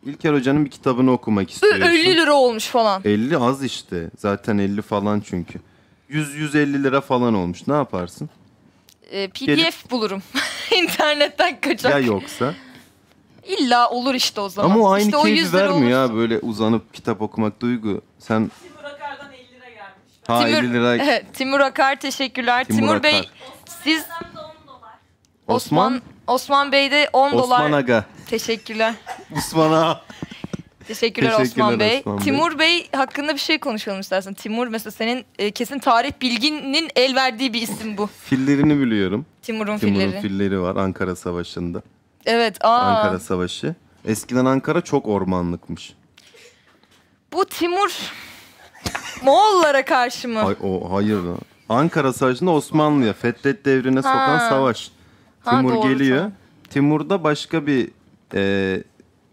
İlker Hoca'nın bir kitabını okumak istiyorsun. 50 lira olmuş falan. 50 az işte. Zaten 50 falan çünkü. 100-150 lira falan olmuş. Ne yaparsın? E, PDF Gelip- bulurum. İnternetten kaçak. Ya yoksa? İlla olur işte o zaman. Ama o aynı işte o 100 keyfi vermiyor olursa- ya böyle uzanıp kitap okumak duygu. Sen Timur Akar'dan 50 lira gelmiş. ha Timur, 50 lira Timur Akar teşekkürler. Timur Timur, Bey Akar. siz 10 dolar. Osman Osman Bey de 10 Osman dolar Aga. teşekkürler. Osman Aga. Teşekkürler, Teşekkürler Osman Bey. Osman Bey. Timur Bey hakkında bir şey konuşalım istersen. Timur mesela senin e, kesin tarih bilginin el verdiği bir isim bu. Fillerini biliyorum. Timur'un Timur'un filleri. filleri var Ankara Savaşı'nda. Evet. Aa, Ankara Savaşı. Eskiden Ankara çok ormanlıkmış. Bu Timur Moğollara karşı mı? Ay, o hayır. Ankara Savaşı'nda Osmanlı'ya Fetret devrine sokan Ha. savaş. Ha, Timur doğru, geliyor. tamam. Timur da başka bir e,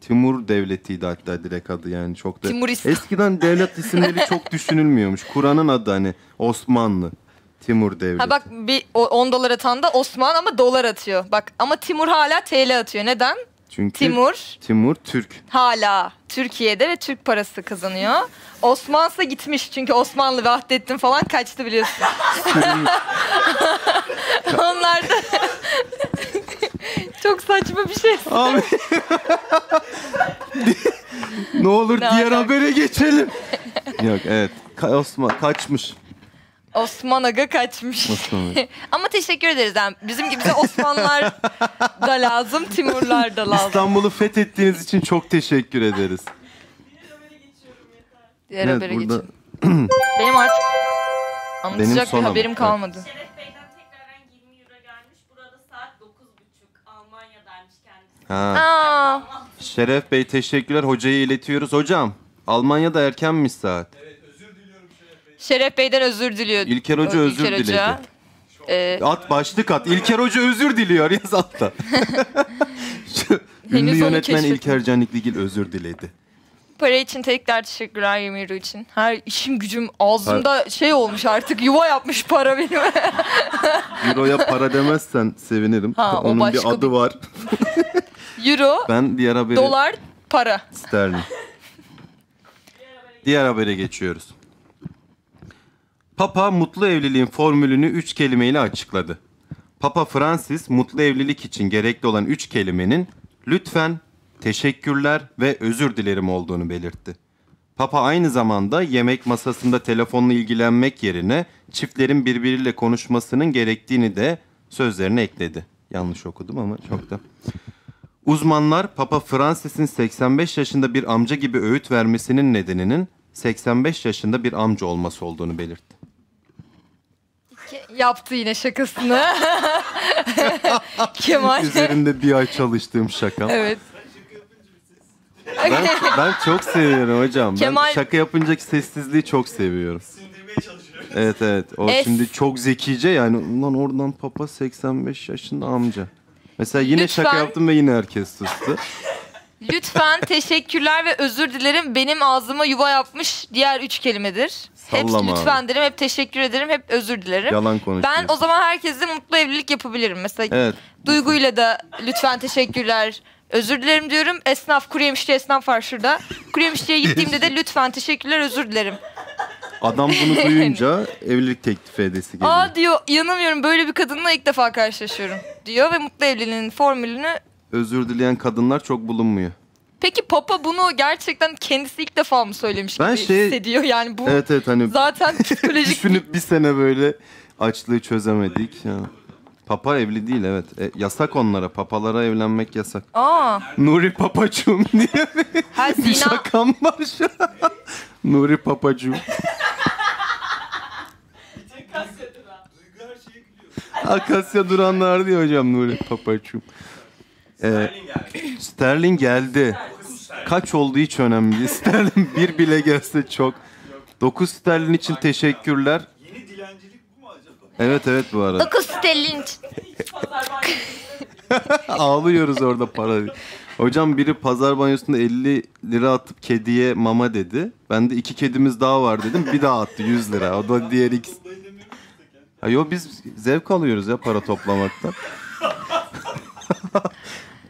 Timur devletiydi hatta direkt adı yani çok da. Timuristan. Eskiden devlet isimleri çok düşünülmüyormuş. Kur'an'ın adı hani Osmanlı. Timur devleti. Ha bak bir o 10 dolar atan da Osman ama dolar atıyor. Bak ama Timur hala TL atıyor. Neden? Çünkü Timur Timur Türk. hala Türkiye'de ve Türk parası kazanıyor. Osman'sa gitmiş çünkü Osmanlı Vahdettin falan kaçtı biliyorsun. Onlar da çok saçma bir şey. Abi. ne olur Ne diğer alaka? habere geçelim. Yok evet. Ka- Osman kaçmış. Osman Aga kaçmış. Osman Aga. Ama teşekkür ederiz. Yani bizim gibi bize Osmanlılar da lazım, Timurlar da lazım. İstanbul'u fethettiğiniz için çok teşekkür ederiz. Diğer Evet, habere burada- geçelim. Benim artık anlatacak son bir haber, haberim evet. kalmadı. Şeref Bey'den tekrardan 20 euro gelmiş. Burada saat 9.30. Almanya'daymış kendisi. Ha. Aa, Şeref Bey teşekkürler. Hocayı iletiyoruz. Hocam Almanya'da erkenmiş saat. Şeref Bey'den özür diliyor. İlker Hoca özür İlker Hoca. diledi. Ee, At başlık at. İlker Hoca özür diliyor yaz altta. Ünlü yönetmen keşfetmedim. İlker Canikligil özür diledi. Para için tekrar teşekkürler 20 euro için. Her işim gücüm ağzımda şey olmuş artık yuva yapmış para benim. Euro'ya para demezsen sevinirim. Ha, Onun bir adı var. Euro, Ben diğer haberi... dolar, para. Sterlin. Diğer habere geçiyoruz. Papa mutlu evliliğin formülünü üç kelimeyle açıkladı. Papa Francis mutlu evlilik için gerekli olan üç kelimenin lütfen, teşekkürler ve özür dilerim olduğunu belirtti. Papa aynı zamanda yemek masasında telefonla ilgilenmek yerine çiftlerin birbiriyle konuşmasının gerektiğini de sözlerine ekledi. Yanlış okudum ama çok da. Uzmanlar Papa Francis'in 85 yaşında bir amca gibi öğüt vermesinin nedeninin 85 yaşında bir amca olması olduğunu belirtti. Yaptı yine şakasını. Kemal. Üzerinde bir ay çalıştığım şaka. evet. Ben, ben çok seviyorum hocam. Kemal- Ben şaka yapıncaki sessizliği çok seviyorum. Evet evet. O Es- şimdi çok zekice yani. Ulan oradan papa 85 yaşında amca. Mesela yine Lütfen. şaka yaptım ve yine herkes sustu. Lütfen teşekkürler ve özür dilerim benim ağzıma yuva yapmış diğer üç kelimedir. Hep Sallama lütfen derim, hep teşekkür ederim, hep özür dilerim. Yalan konuşuyorsun. Ben o zaman herkesle mutlu evlilik yapabilirim. Mesela Evet. Duyguyla da lütfen teşekkürler, özür dilerim diyorum. Esnaf, kuru yemişçi esnaf var şurada. Kuru yemişçiye gittiğimde de lütfen teşekkürler, özür dilerim. Adam bunu duyunca evlilik teklifi edesi geliyor. Aa diyor inanamıyorum böyle bir kadınla ilk defa karşılaşıyorum diyor ve mutlu evliliğinin formülünü Özür dileyen kadınlar çok bulunmuyor. Peki Papa bunu gerçekten kendisi ilk defa mı söylemiş Ben gibi şey- hissediyor? Yani bu Evet evet hani zaten psikolojik düşünüp bir sene böyle açlığı çözemedik. Ya. Papa evli değil evet. E, yasak onlara. Papalara evlenmek yasak. Aa, Nuri Papacuğum diye her bir zina şakam var şu an. Nuri Papacuğum. Akasya duranlar diyor hocam Nuri Papacuğum. Ee, Sterling geldi. Kaç olduğu hiç önemli değil. Sterling bir bile gelse çok. 9 sterlin için teşekkürler. Yeni dilencilik bu mu acaba? Evet evet bu arada. Dokuz sterlin. Ağlıyoruz orada para. Hocam biri pazar banyosunda 50 lira atıp kediye mama dedi. Ben de iki kedimiz daha var dedim. Bir daha attı 100 lira. O da diğer ikisi. Ha, yo biz zevk alıyoruz ya para toplamaktan.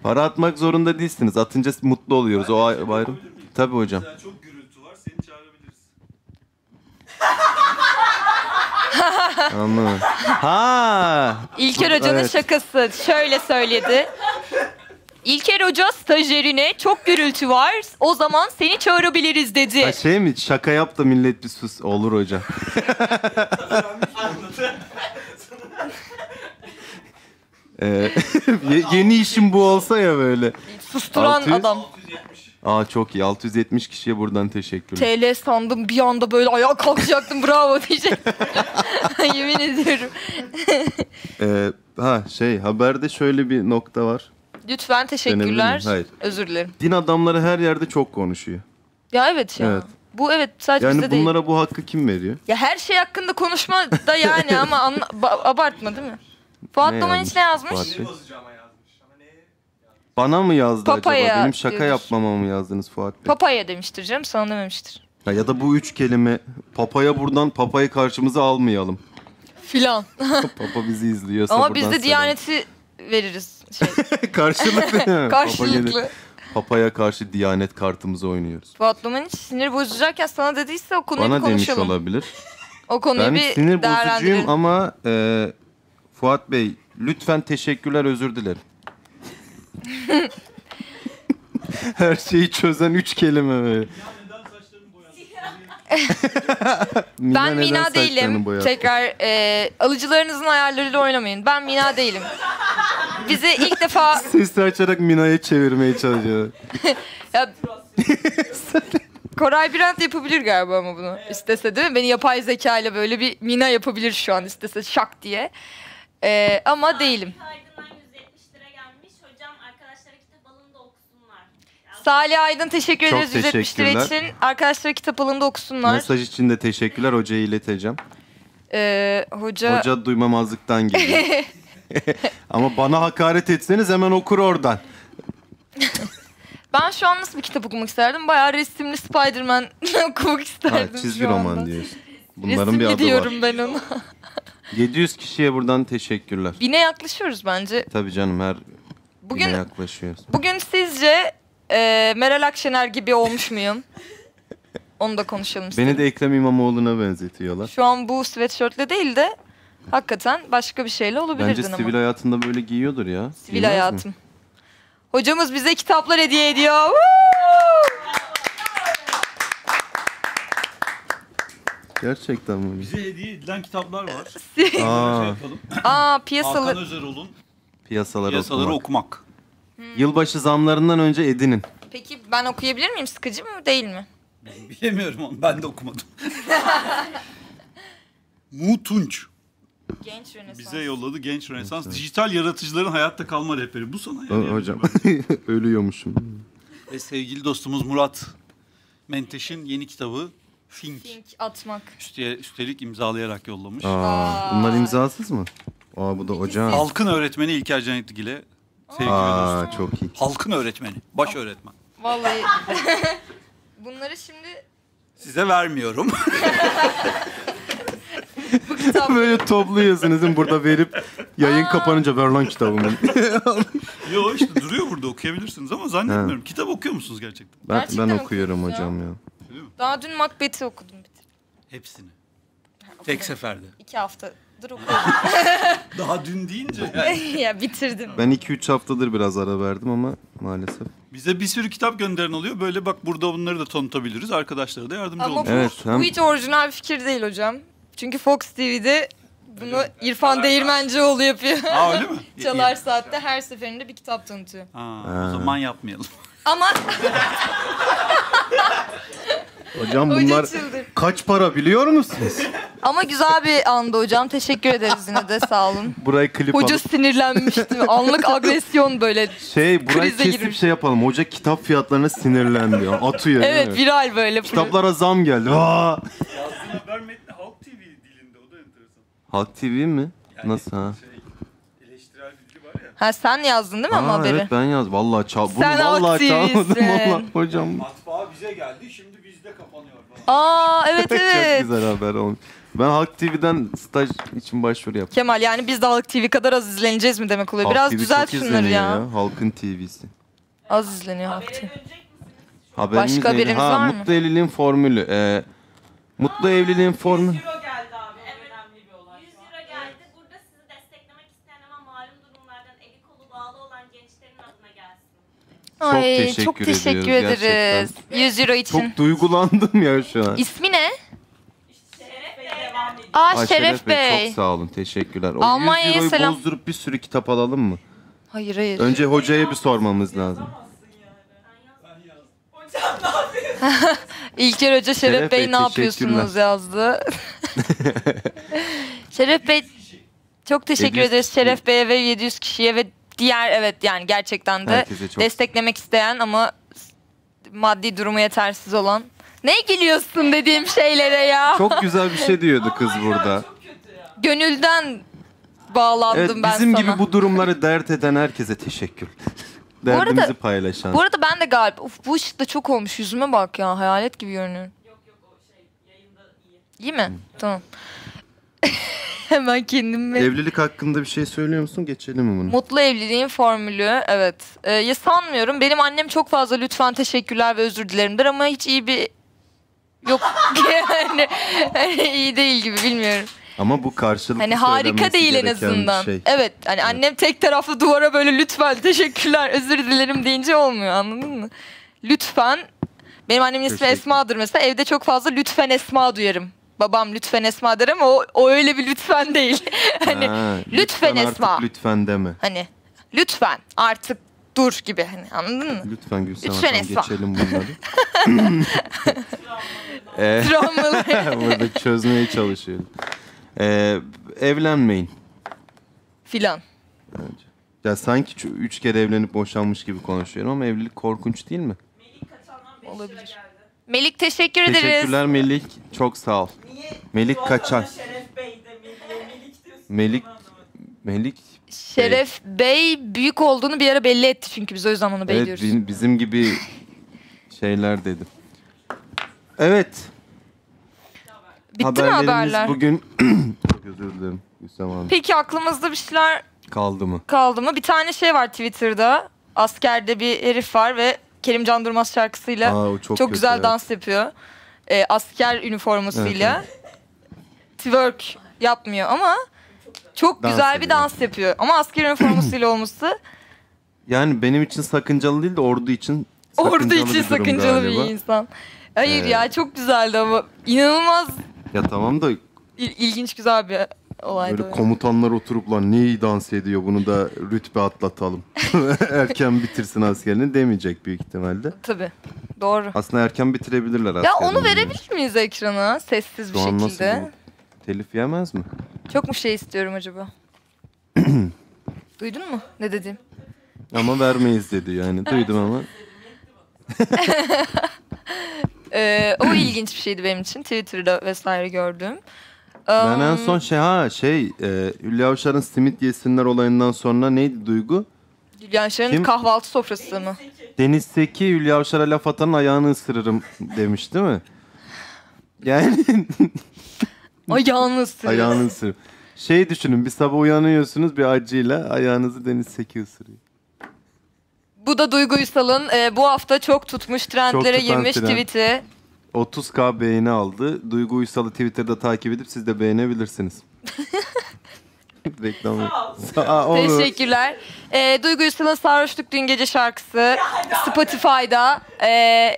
para atmak zorunda değilsiniz. Atınca mutlu oluyoruz. O ay- ayrı. Tabii hocam. Mesela çok gürültü var seni çağırabiliriz. Anladım. Ha. İlker Hoca'nın Evet. şakası şöyle söyledi. İlker Hoca stajyerine çok gürültü var. O zaman seni çağırabiliriz dedi. Ha, şey mi? Şaka yap da millet bir sus. Olur hocam. Ee, ye- yeni işim bu olsa ya böyle. Susturan 600. adam. Aa çok iyi. 670 kişiye buradan teşekkürler. TL sandım bir anda böyle ayağa kalkacaktım bravo diyecektim. Yemin ediyorum. Ee, ha şey haberde şöyle bir nokta var. Lütfen Denebilir teşekkürler. miyim? Hayır. Özür dilerim. Din adamları her yerde çok konuşuyor. Ya evet ya. Evet. Bu evet sadece Yani bizde değil. bunlara bu hakkı kim veriyor? Ya her şey hakkında konuşma da yani ama anla- ba- abartma değil mi? Fuat Ne Domaniç ne yazmış? Fuat Bey? Bana mı yazdı Papaya acaba? Benim şaka diyordur. yapmamamı mı yazdınız Fuat Bey? Papaya demiştir canım sana dememiştir. Ha, ya da bu üç kelime papaya buradan papayı karşımıza almayalım. Filan. Papa bizi izliyorsa Ama biz de selam. Diyaneti veririz. Şey, Karşılıklı. Papa karşılıklı. Papaya karşı Diyanet kartımızı oynuyoruz. Fuat Domaniç sinir bozucakken sana dediyse o konuyu Bana bir demiş konuşalım. olabilir. O konuyu Ben bir sinir bozucuyum ama e, Fuat Bey lütfen teşekkürler özür dilerim. Her şeyi çözen üç kelime böyle. Mina Ben neden Mina saçlarını değilim. boyattı? Tekrar e, alıcılarınızın ayarlarıyla oynamayın. Ben Mina değilim. Bize ilk defa Sesi açarak Mina'ya çevirmeye çalışıyor. ya, Koray Birant yapabilir galiba ama bunu istese değil mi? Beni yapay zeka ile böyle bir Mina yapabilir şu an istese şak diye. E, ama değilim. Aydın'dan 170 lira gelmiş. Hocam arkadaşlara kitap alın da okusunlar. Ya, Salih Aydın teşekkür Çok ederiz 170 lira teşekkürler. için. Arkadaşlara kitap alın da okusunlar. Mesaj için de teşekkürler. Hocaya ileteceğim. E, hoca, Hoca duymamazlıktan geliyor. Ama bana hakaret etseniz hemen okur oradan. ben şu an nasıl bir kitap okumak isterdim? Bayağı resimli Spider-Man okumak Ha, isterdim çizgi şu anda. roman diyorsun. Bunların Resimli bir adı diyorum var. ben ona. 700 kişiye buradan teşekkürler. Bine yaklaşıyoruz bence. Tabii canım her Bugün güne yaklaşıyoruz. bugün sizce e, Meral Akşener gibi olmuş muyum? Onu da konuşalım istedim. Beni de Ekrem İmamoğlu'na benzetiyorlar. Şu an bu sweatshirtle değil de hakikaten başka bir şeyle olabilirdin Bence ama. sivil hayatında böyle giyiyordur ya. Sivil Giymez mi? hayatım. Hocamız bize kitaplar hediye ediyor. Woo! Gerçekten mi? Bize hediye edilen kitaplar var. Aa, Şey yapalım. Aa Hakan piyasalı Özerol'un piyasaları, Piyasaları okumak. okumak. Yılbaşı zamlarından önce edinin. Peki ben okuyabilir miyim? Sıkıcı mı değil mi? Bilemiyorum onu. Ben de okumadım. Mutunç Genç Rönesans. bize yolladı Genç Rönesans. Dijital yaratıcıların hayatta kalma rehberi. Bu sana yani. hocam ölüyormuşum. Ve sevgili dostumuz Murat Menteş'in yeni kitabı Fink. Think atmak. Üste- Üstelik imzalayarak yollamış. Aa, bunlar imzasız mı? Aa bu da ocağın. Halkın öğretmeni İlker Canetlik ile sevgili Aa dostum. çok iyi. Halkın öğretmeni, baş öğretmen. Vallahi. Bunları şimdi Size vermiyorum. Böyle topluyorsunuz burada verip yayın kapanınca ver lan kitabımı. Yo işte duruyor burada okuyabilirsiniz ama zannetmiyorum. Kitap okuyor musunuz gerçekten? Ben, Gerçekten ben okuyorum okuyoruz ya. hocam ya. daha dün Macbeth'i okudum. bitirdim. Hepsini. Tek seferde. İki haftadır okuyorum. Daha dün deyince yani. ya bitirdim. Ben 2-3 haftadır biraz ara verdim ama maalesef. Bize bir sürü kitap gönderen oluyor. Böyle bak burada bunları da tanıtabiliriz. Arkadaşlara da yardımcı Ama bu, oluruz. Evet, hem- bu hiç orijinal bir fikir değil hocam. Çünkü Fox TV'de bunu İrfan Değirmencioğlu yapıyor. Aa öyle mi? Çalar Saat'te her seferinde bir kitap tanıtıyor. Ha, o zaman yapmayalım. Ama Hocam Hoca bunlar çıldır. kaç para biliyor musunuz? ama güzel bir andı hocam. Teşekkür ederiz yine de sağ olun. Burayı klip Hoca alıp sinirlenmişti. Anlık agresyon böyle. şey burayı krize kesip girmiş. şey yapalım. Hoca kitap fiyatlarına sinirlendi. Atıyor değil Evet mi? viral böyle. Kitaplara zam geldi. Aa! Haber metni Halk TV dilinde. O da enteresan. Halk TV mi? Nasıl ha? Şey, ya. Ha sen yazdın değil mi ama Aa, haberi? evet ben yaz. Vallahi çal. Bunu Sen Halk vallahi çalmadım TV'sin. vallahi hocam. Matbaa bize geldi. Şimdi. Aa evet evet. Çok güzel haber olmuş. Ben Halk TV'den staj için başvuru yaptım. Kemal yani biz de Halk TV kadar az izleneceğiz mi demek oluyor? Halk Biraz TV düzelt şunları izleniyor ya. Halkın TV'si. Az izleniyor Halk TV. Haberimiz Başka neydi? haberimiz ha, var mı? Mutlu evliliğin formülü. Ee, mutlu evliliğin formülü. 100 euro geldi abi. O önemli bir olay. 100 euro geldi. Burada sizi desteklemek isteyen ama malum durumlardan eli kolu bağlı olan gençlerin adına gelsin. Ay teşekkür çok teşekkür ediyoruz ederiz. 100 euro için. Çok duygulandım ya şu an. İsmi ne? Aa Ay, Şeref, Bey. Çok sağ olun. Teşekkürler. O Almanya'ya 100 euroyu selam. bozdurup bir sürü kitap alalım mı? Hayır hayır. Önce hocaya bir sormamız lazım. Hocam ne yapıyorsun? İlker Hoca Şeref, Şeref Bey, Bey, ne yapıyorsunuz teşekkürler. yazdı. Şeref Bey çok teşekkür 700 ederiz Şeref Bey'e ve 700 kişiye ve diğer evet yani gerçekten de Herkese çok- desteklemek isteyen ama maddi durumu yetersiz olan. Ne gülüyorsun dediğim şeylere ya. Çok güzel bir şey diyordu kız burada. Çok kötü ya. Gönülden bağlandım Evet ben bizim sana. gibi bu durumları dert eden herkese teşekkür. Derdimizi paylaşan. Bu arada ben de galiba uf, bu ışık da çok olmuş yüzüme bak ya hayalet gibi görünüyor. Yok yok o şey yayında iyi. İyi mi? Tamam. Hemen kendimi... Evlilik hakkında bir şey söylüyor musun? Geçelim mi bunu? Mutlu evliliğin formülü evet. Ee, ya sanmıyorum. Benim annem çok fazla lütfen teşekkürler ve özür dilerimdir ama hiç iyi bir yok yani, hani iyi değil gibi bilmiyorum. Ama bu karşılıklı Hani harika değil en azından. Şey. Evet hani annem tek taraflı duvara böyle lütfen teşekkürler özür dilerim deyince olmuyor anladın mı? Lütfen benim annemin ismi. Esma'dır mesela evde çok fazla lütfen Esma duyarım. Babam lütfen Esma der ama o, o öyle bir lütfen değil. hani Ha, lütfen artık Esma. lütfen deme. hani lütfen artık dur gibi hani anladın mı? Lütfen Gülsen Lütfen Hakan Esma. geçelim bunları. Ee, Travmalı burada çözmeye çalışıyoruz. Ee, evlenmeyin. filan. Ya sanki üç kere evlenip boşanmış gibi konuşuyorum ama evlilik korkunç değil mi? Melih kaçandan 5 Olabilir. Melik teşekkür ederiz. Teşekkürler Melik. Çok sağ ol. Niye? Melik Kaçan. Şeref Bey de Melik diyorsun. Melik- anlamadım. Melik. Şeref Bey büyük olduğunu bir ara belli etti çünkü biz o yüzden onu Bey Evet diyoruz. bi- bizim gibi şeyler dedim. Evet. Bitti mi haberlerimiz haberler? bugün çok özür dilerim Gülsem Hanım. Peki aklımızda bir şeyler Kaldı mı? kaldı mı? Bir tane şey var Twitter'da. Askerde bir herif var ve Kerimcan Durmaz şarkısıyla Aa, o çok, çok, güzel dans yapıyor. Ee, asker üniformasıyla. Twerk yapmıyor ama çok Dans güzel bir ediyor. dans yapıyor. Ama asker üniformasıyla olması evet. Yani benim için sakıncalı değil de ordu için ordu sakıncalı için bir sakıncalı galiba. bir insan. Hayır Ee, ya çok güzeldi ama inanılmaz Ya tamam da İl- ilginç güzel bir olaydı. böyle komutanlar oturup lan ne iyi dans ediyor bunu da rütbe atlatalım. erken bitirsin askerini demeyecek büyük ihtimalle. Tabii. Doğru. Aslında erken bitirebilirler Ya askerini. onu verebilir miyiz ekrana sessiz bir Şu an nasıl şekilde? bu? Telif yemez mi? Çok mu şey istiyorum acaba? Duydun mu ne dediğim? Ama vermeyiz dedi yani. Duydum ama. Ee, o ilginç bir şeydi benim için. Twitter'da vesaire gördüm. Ben en son şey ha şey e, Hülya Avşar'ın simit yesinler olayından sonra neydi duygu? Hülya Avşar'ın Kim? kahvaltı sofrası mı? Deniz Seki Hülya Avşar'a laf atanın ayağını ısırırım demiş değil mi? Yani Ayağını ısırıyor. ayağını ısırır. Şey düşünün bir sabah uyanıyorsunuz bir acıyla ayağınızı Deniz Seki ısırıyor. Bu da Duygu Uysal'ın e, bu hafta çok tutmuş trendlere tutan girmiş trend. tweet'i. 30k beğeni aldı. Duygu Uysal'ı Twitter'da takip edip siz de beğenebilirsiniz. Reklam. Sağ olun. Teşekkürler. E, Duygu Uysal'ın Sarhoşluk Dün Gece şarkısı Spotify'da. E,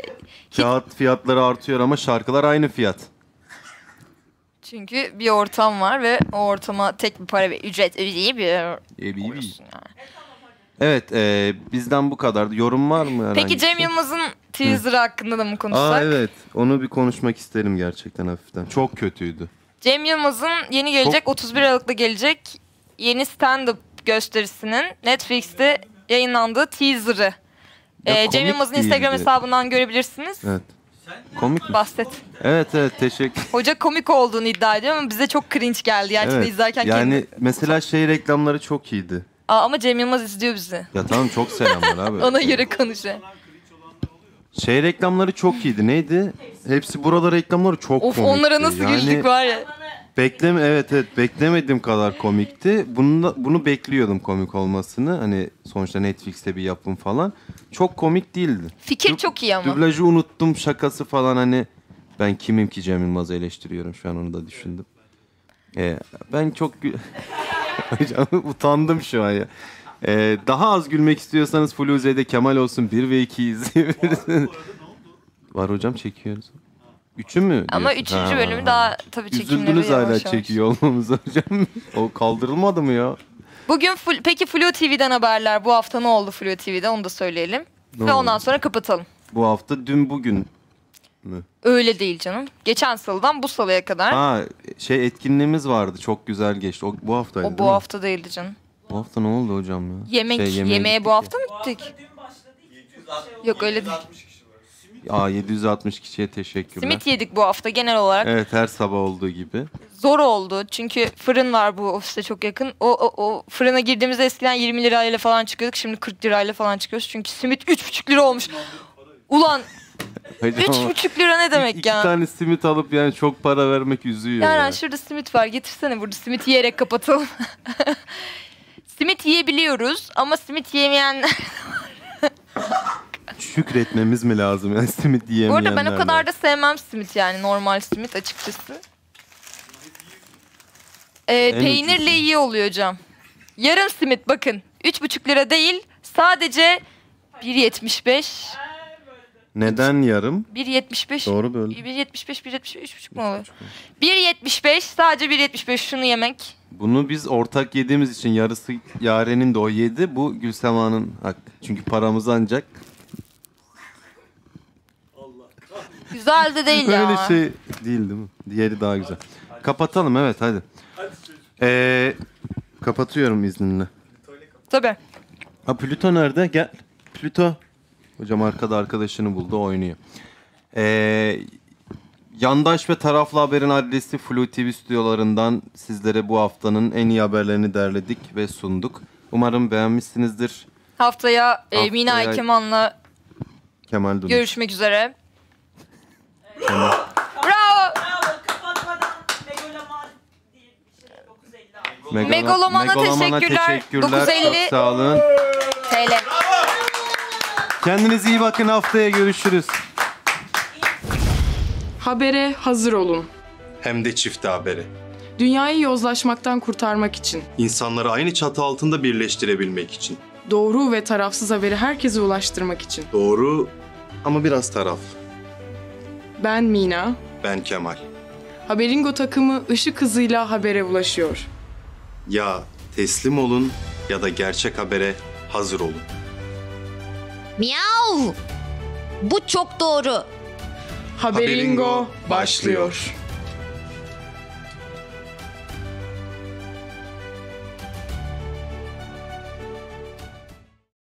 Kağıt fiyatları artıyor ama şarkılar aynı fiyat. çünkü bir ortam var ve o ortama tek bir para ve ücret ödeyip Evet, Evet, e, bizden bu kadar. Yorum var mı? Peki herhangi Cem bir şey? Yılmaz'ın teaser'ı hakkında da mı konuşsak? Aa evet, onu bir konuşmak isterim gerçekten hafiften. Çok kötüydü. Cem Yılmaz'ın yeni gelecek 31 Aralık'ta gelecek yeni stand-up gösterisinin Netflix'te yayınlandığı teaser'ı. Ya Ee, Cem komik Yılmaz'ın Instagram değildi. hesabından görebilirsiniz. Evet. Komik mi? Bahset. Evet evet teşekkür. Hoca komik olduğunu iddia ediyor ama bize çok cringe geldi gerçekten Evet. izlerken. Yani mesela şey reklamları çok iyiydi. Aa, ama Cem Yılmaz izliyor bizi. Ya tamam çok selamlar abi. Ona göre konuşuyor. Şey reklamları çok iyiydi. Neydi? Hepsi burada reklamları çok Of komikti. onlara nasıl yani, güldük var ya. Bekleme evet evet beklemediğim kadar komikti. Bunu da- bunu bekliyordum komik olmasını. Hani sonuçta Netflix'te bir yapım falan. Çok komik değildi. Fikir Dub- çok iyi ama. Dublajı unuttum şakası falan hani ben kimim ki Cem Yılmaz'ı eleştiriyorum şu an onu da düşündüm. Ee, ben çok gü- Hocam utandım şu an ya. Ee, daha az gülmek istiyorsanız Fluze'de Kemal olsun 1 ve 2 izleyebilirsiniz. Var hocam çekiyoruz. Üçü mü? Ama diyorsun? üçüncü Ha, bölümü ha. daha tabii çekimleri Üzüldünüz hala yavaş. çekiyor olmamıza hocam. o kaldırılmadı mı ya? Bugün fl- peki Flu TV'den haberler. Bu hafta ne oldu Flu TV'de onu da söyleyelim. Ne Ve oldu? ondan sonra kapatalım. Bu hafta dün bugün mü? Öyle değil canım. Geçen salıdan bu salıya kadar. Ha şey etkinliğimiz vardı çok güzel geçti. O bu haftaydı o değil bu mi? hafta değildi canım. Bu hafta ne oldu hocam ya? Yemek, Şey, yemeğe gittik bu ya. hafta mı gittik? Yok öyle değil. Aa 760 kişiye teşekkürler. Simit yedik bu hafta genel olarak. Evet her sabah olduğu gibi. Zor oldu çünkü fırın var bu ofiste çok yakın. O, o, o fırına girdiğimizde eskiden 20 lirayla falan çıkıyorduk. Şimdi 40 lirayla falan çıkıyoruz. Çünkü simit 3,5 lira olmuş. Ulan Hocam ama 3,5 lira ne demek iki ya? tane simit alıp yani çok para vermek üzüyor Yani ya. şurada simit var. Getirsene burada simit yiyerek kapatalım. simit yiyebiliyoruz ama simit yemeyenler... Şükretmemiz mi lazım yani simit Bu yiyemeyenler. arada ben o kadar da sevmem simit yani normal simit açıkçası. Ee, peynirle ucuzu. iyi oluyor hocam. Yarım simit bakın. 3,5 lira değil sadece 1.75. Neden yarım? 1.75. Doğru böyle. 1.75 1.75 3,5 mu oluyor? 1.75 sadece 1.75 şunu yemek. Bunu biz ortak yediğimiz için yarısı Yaren'in de o yedi. Bu Gülsema'nın hakkı. Çünkü paramız ancak Güzel de değil ya. şey değil değil mi? Diğeri daha güzel. Kapatalım evet hadi. Ee, kapatıyorum izninle. Tabii. Ha Plüto nerede? Gel. Plüto. Hocam arkada arkadaşını buldu oynuyor. Ee, yandaş ve taraflı haberin adresi Flu TV stüdyolarından sizlere bu haftanın en iyi haberlerini derledik ve sunduk. Umarım beğenmişsinizdir. Haftaya, e, Haftaya- Mina Ekeman'la Kemal Dunuş. görüşmek üzere. Kemal. Bravo. Bravo kapatmadan Megaloman diye bir şey 950 aldım. Megalo- Megaloman'a teşekkürler. teşekkürler. 950. Çok sağ olun. TL. Kendinize iyi bakın. Haftaya görüşürüz. Habere hazır olun. Hem de çift haberi. Dünyayı yozlaşmaktan kurtarmak için. İnsanları aynı çatı altında birleştirebilmek için. Doğru ve tarafsız haberi herkese ulaştırmak için. Doğru ama biraz taraf. Ben Mina. Ben Kemal. Haberingo takımı ışık hızıyla habere ulaşıyor. Ya teslim olun ya da gerçek habere hazır olun. Miau. Bu çok doğru. Haberingo başlıyor.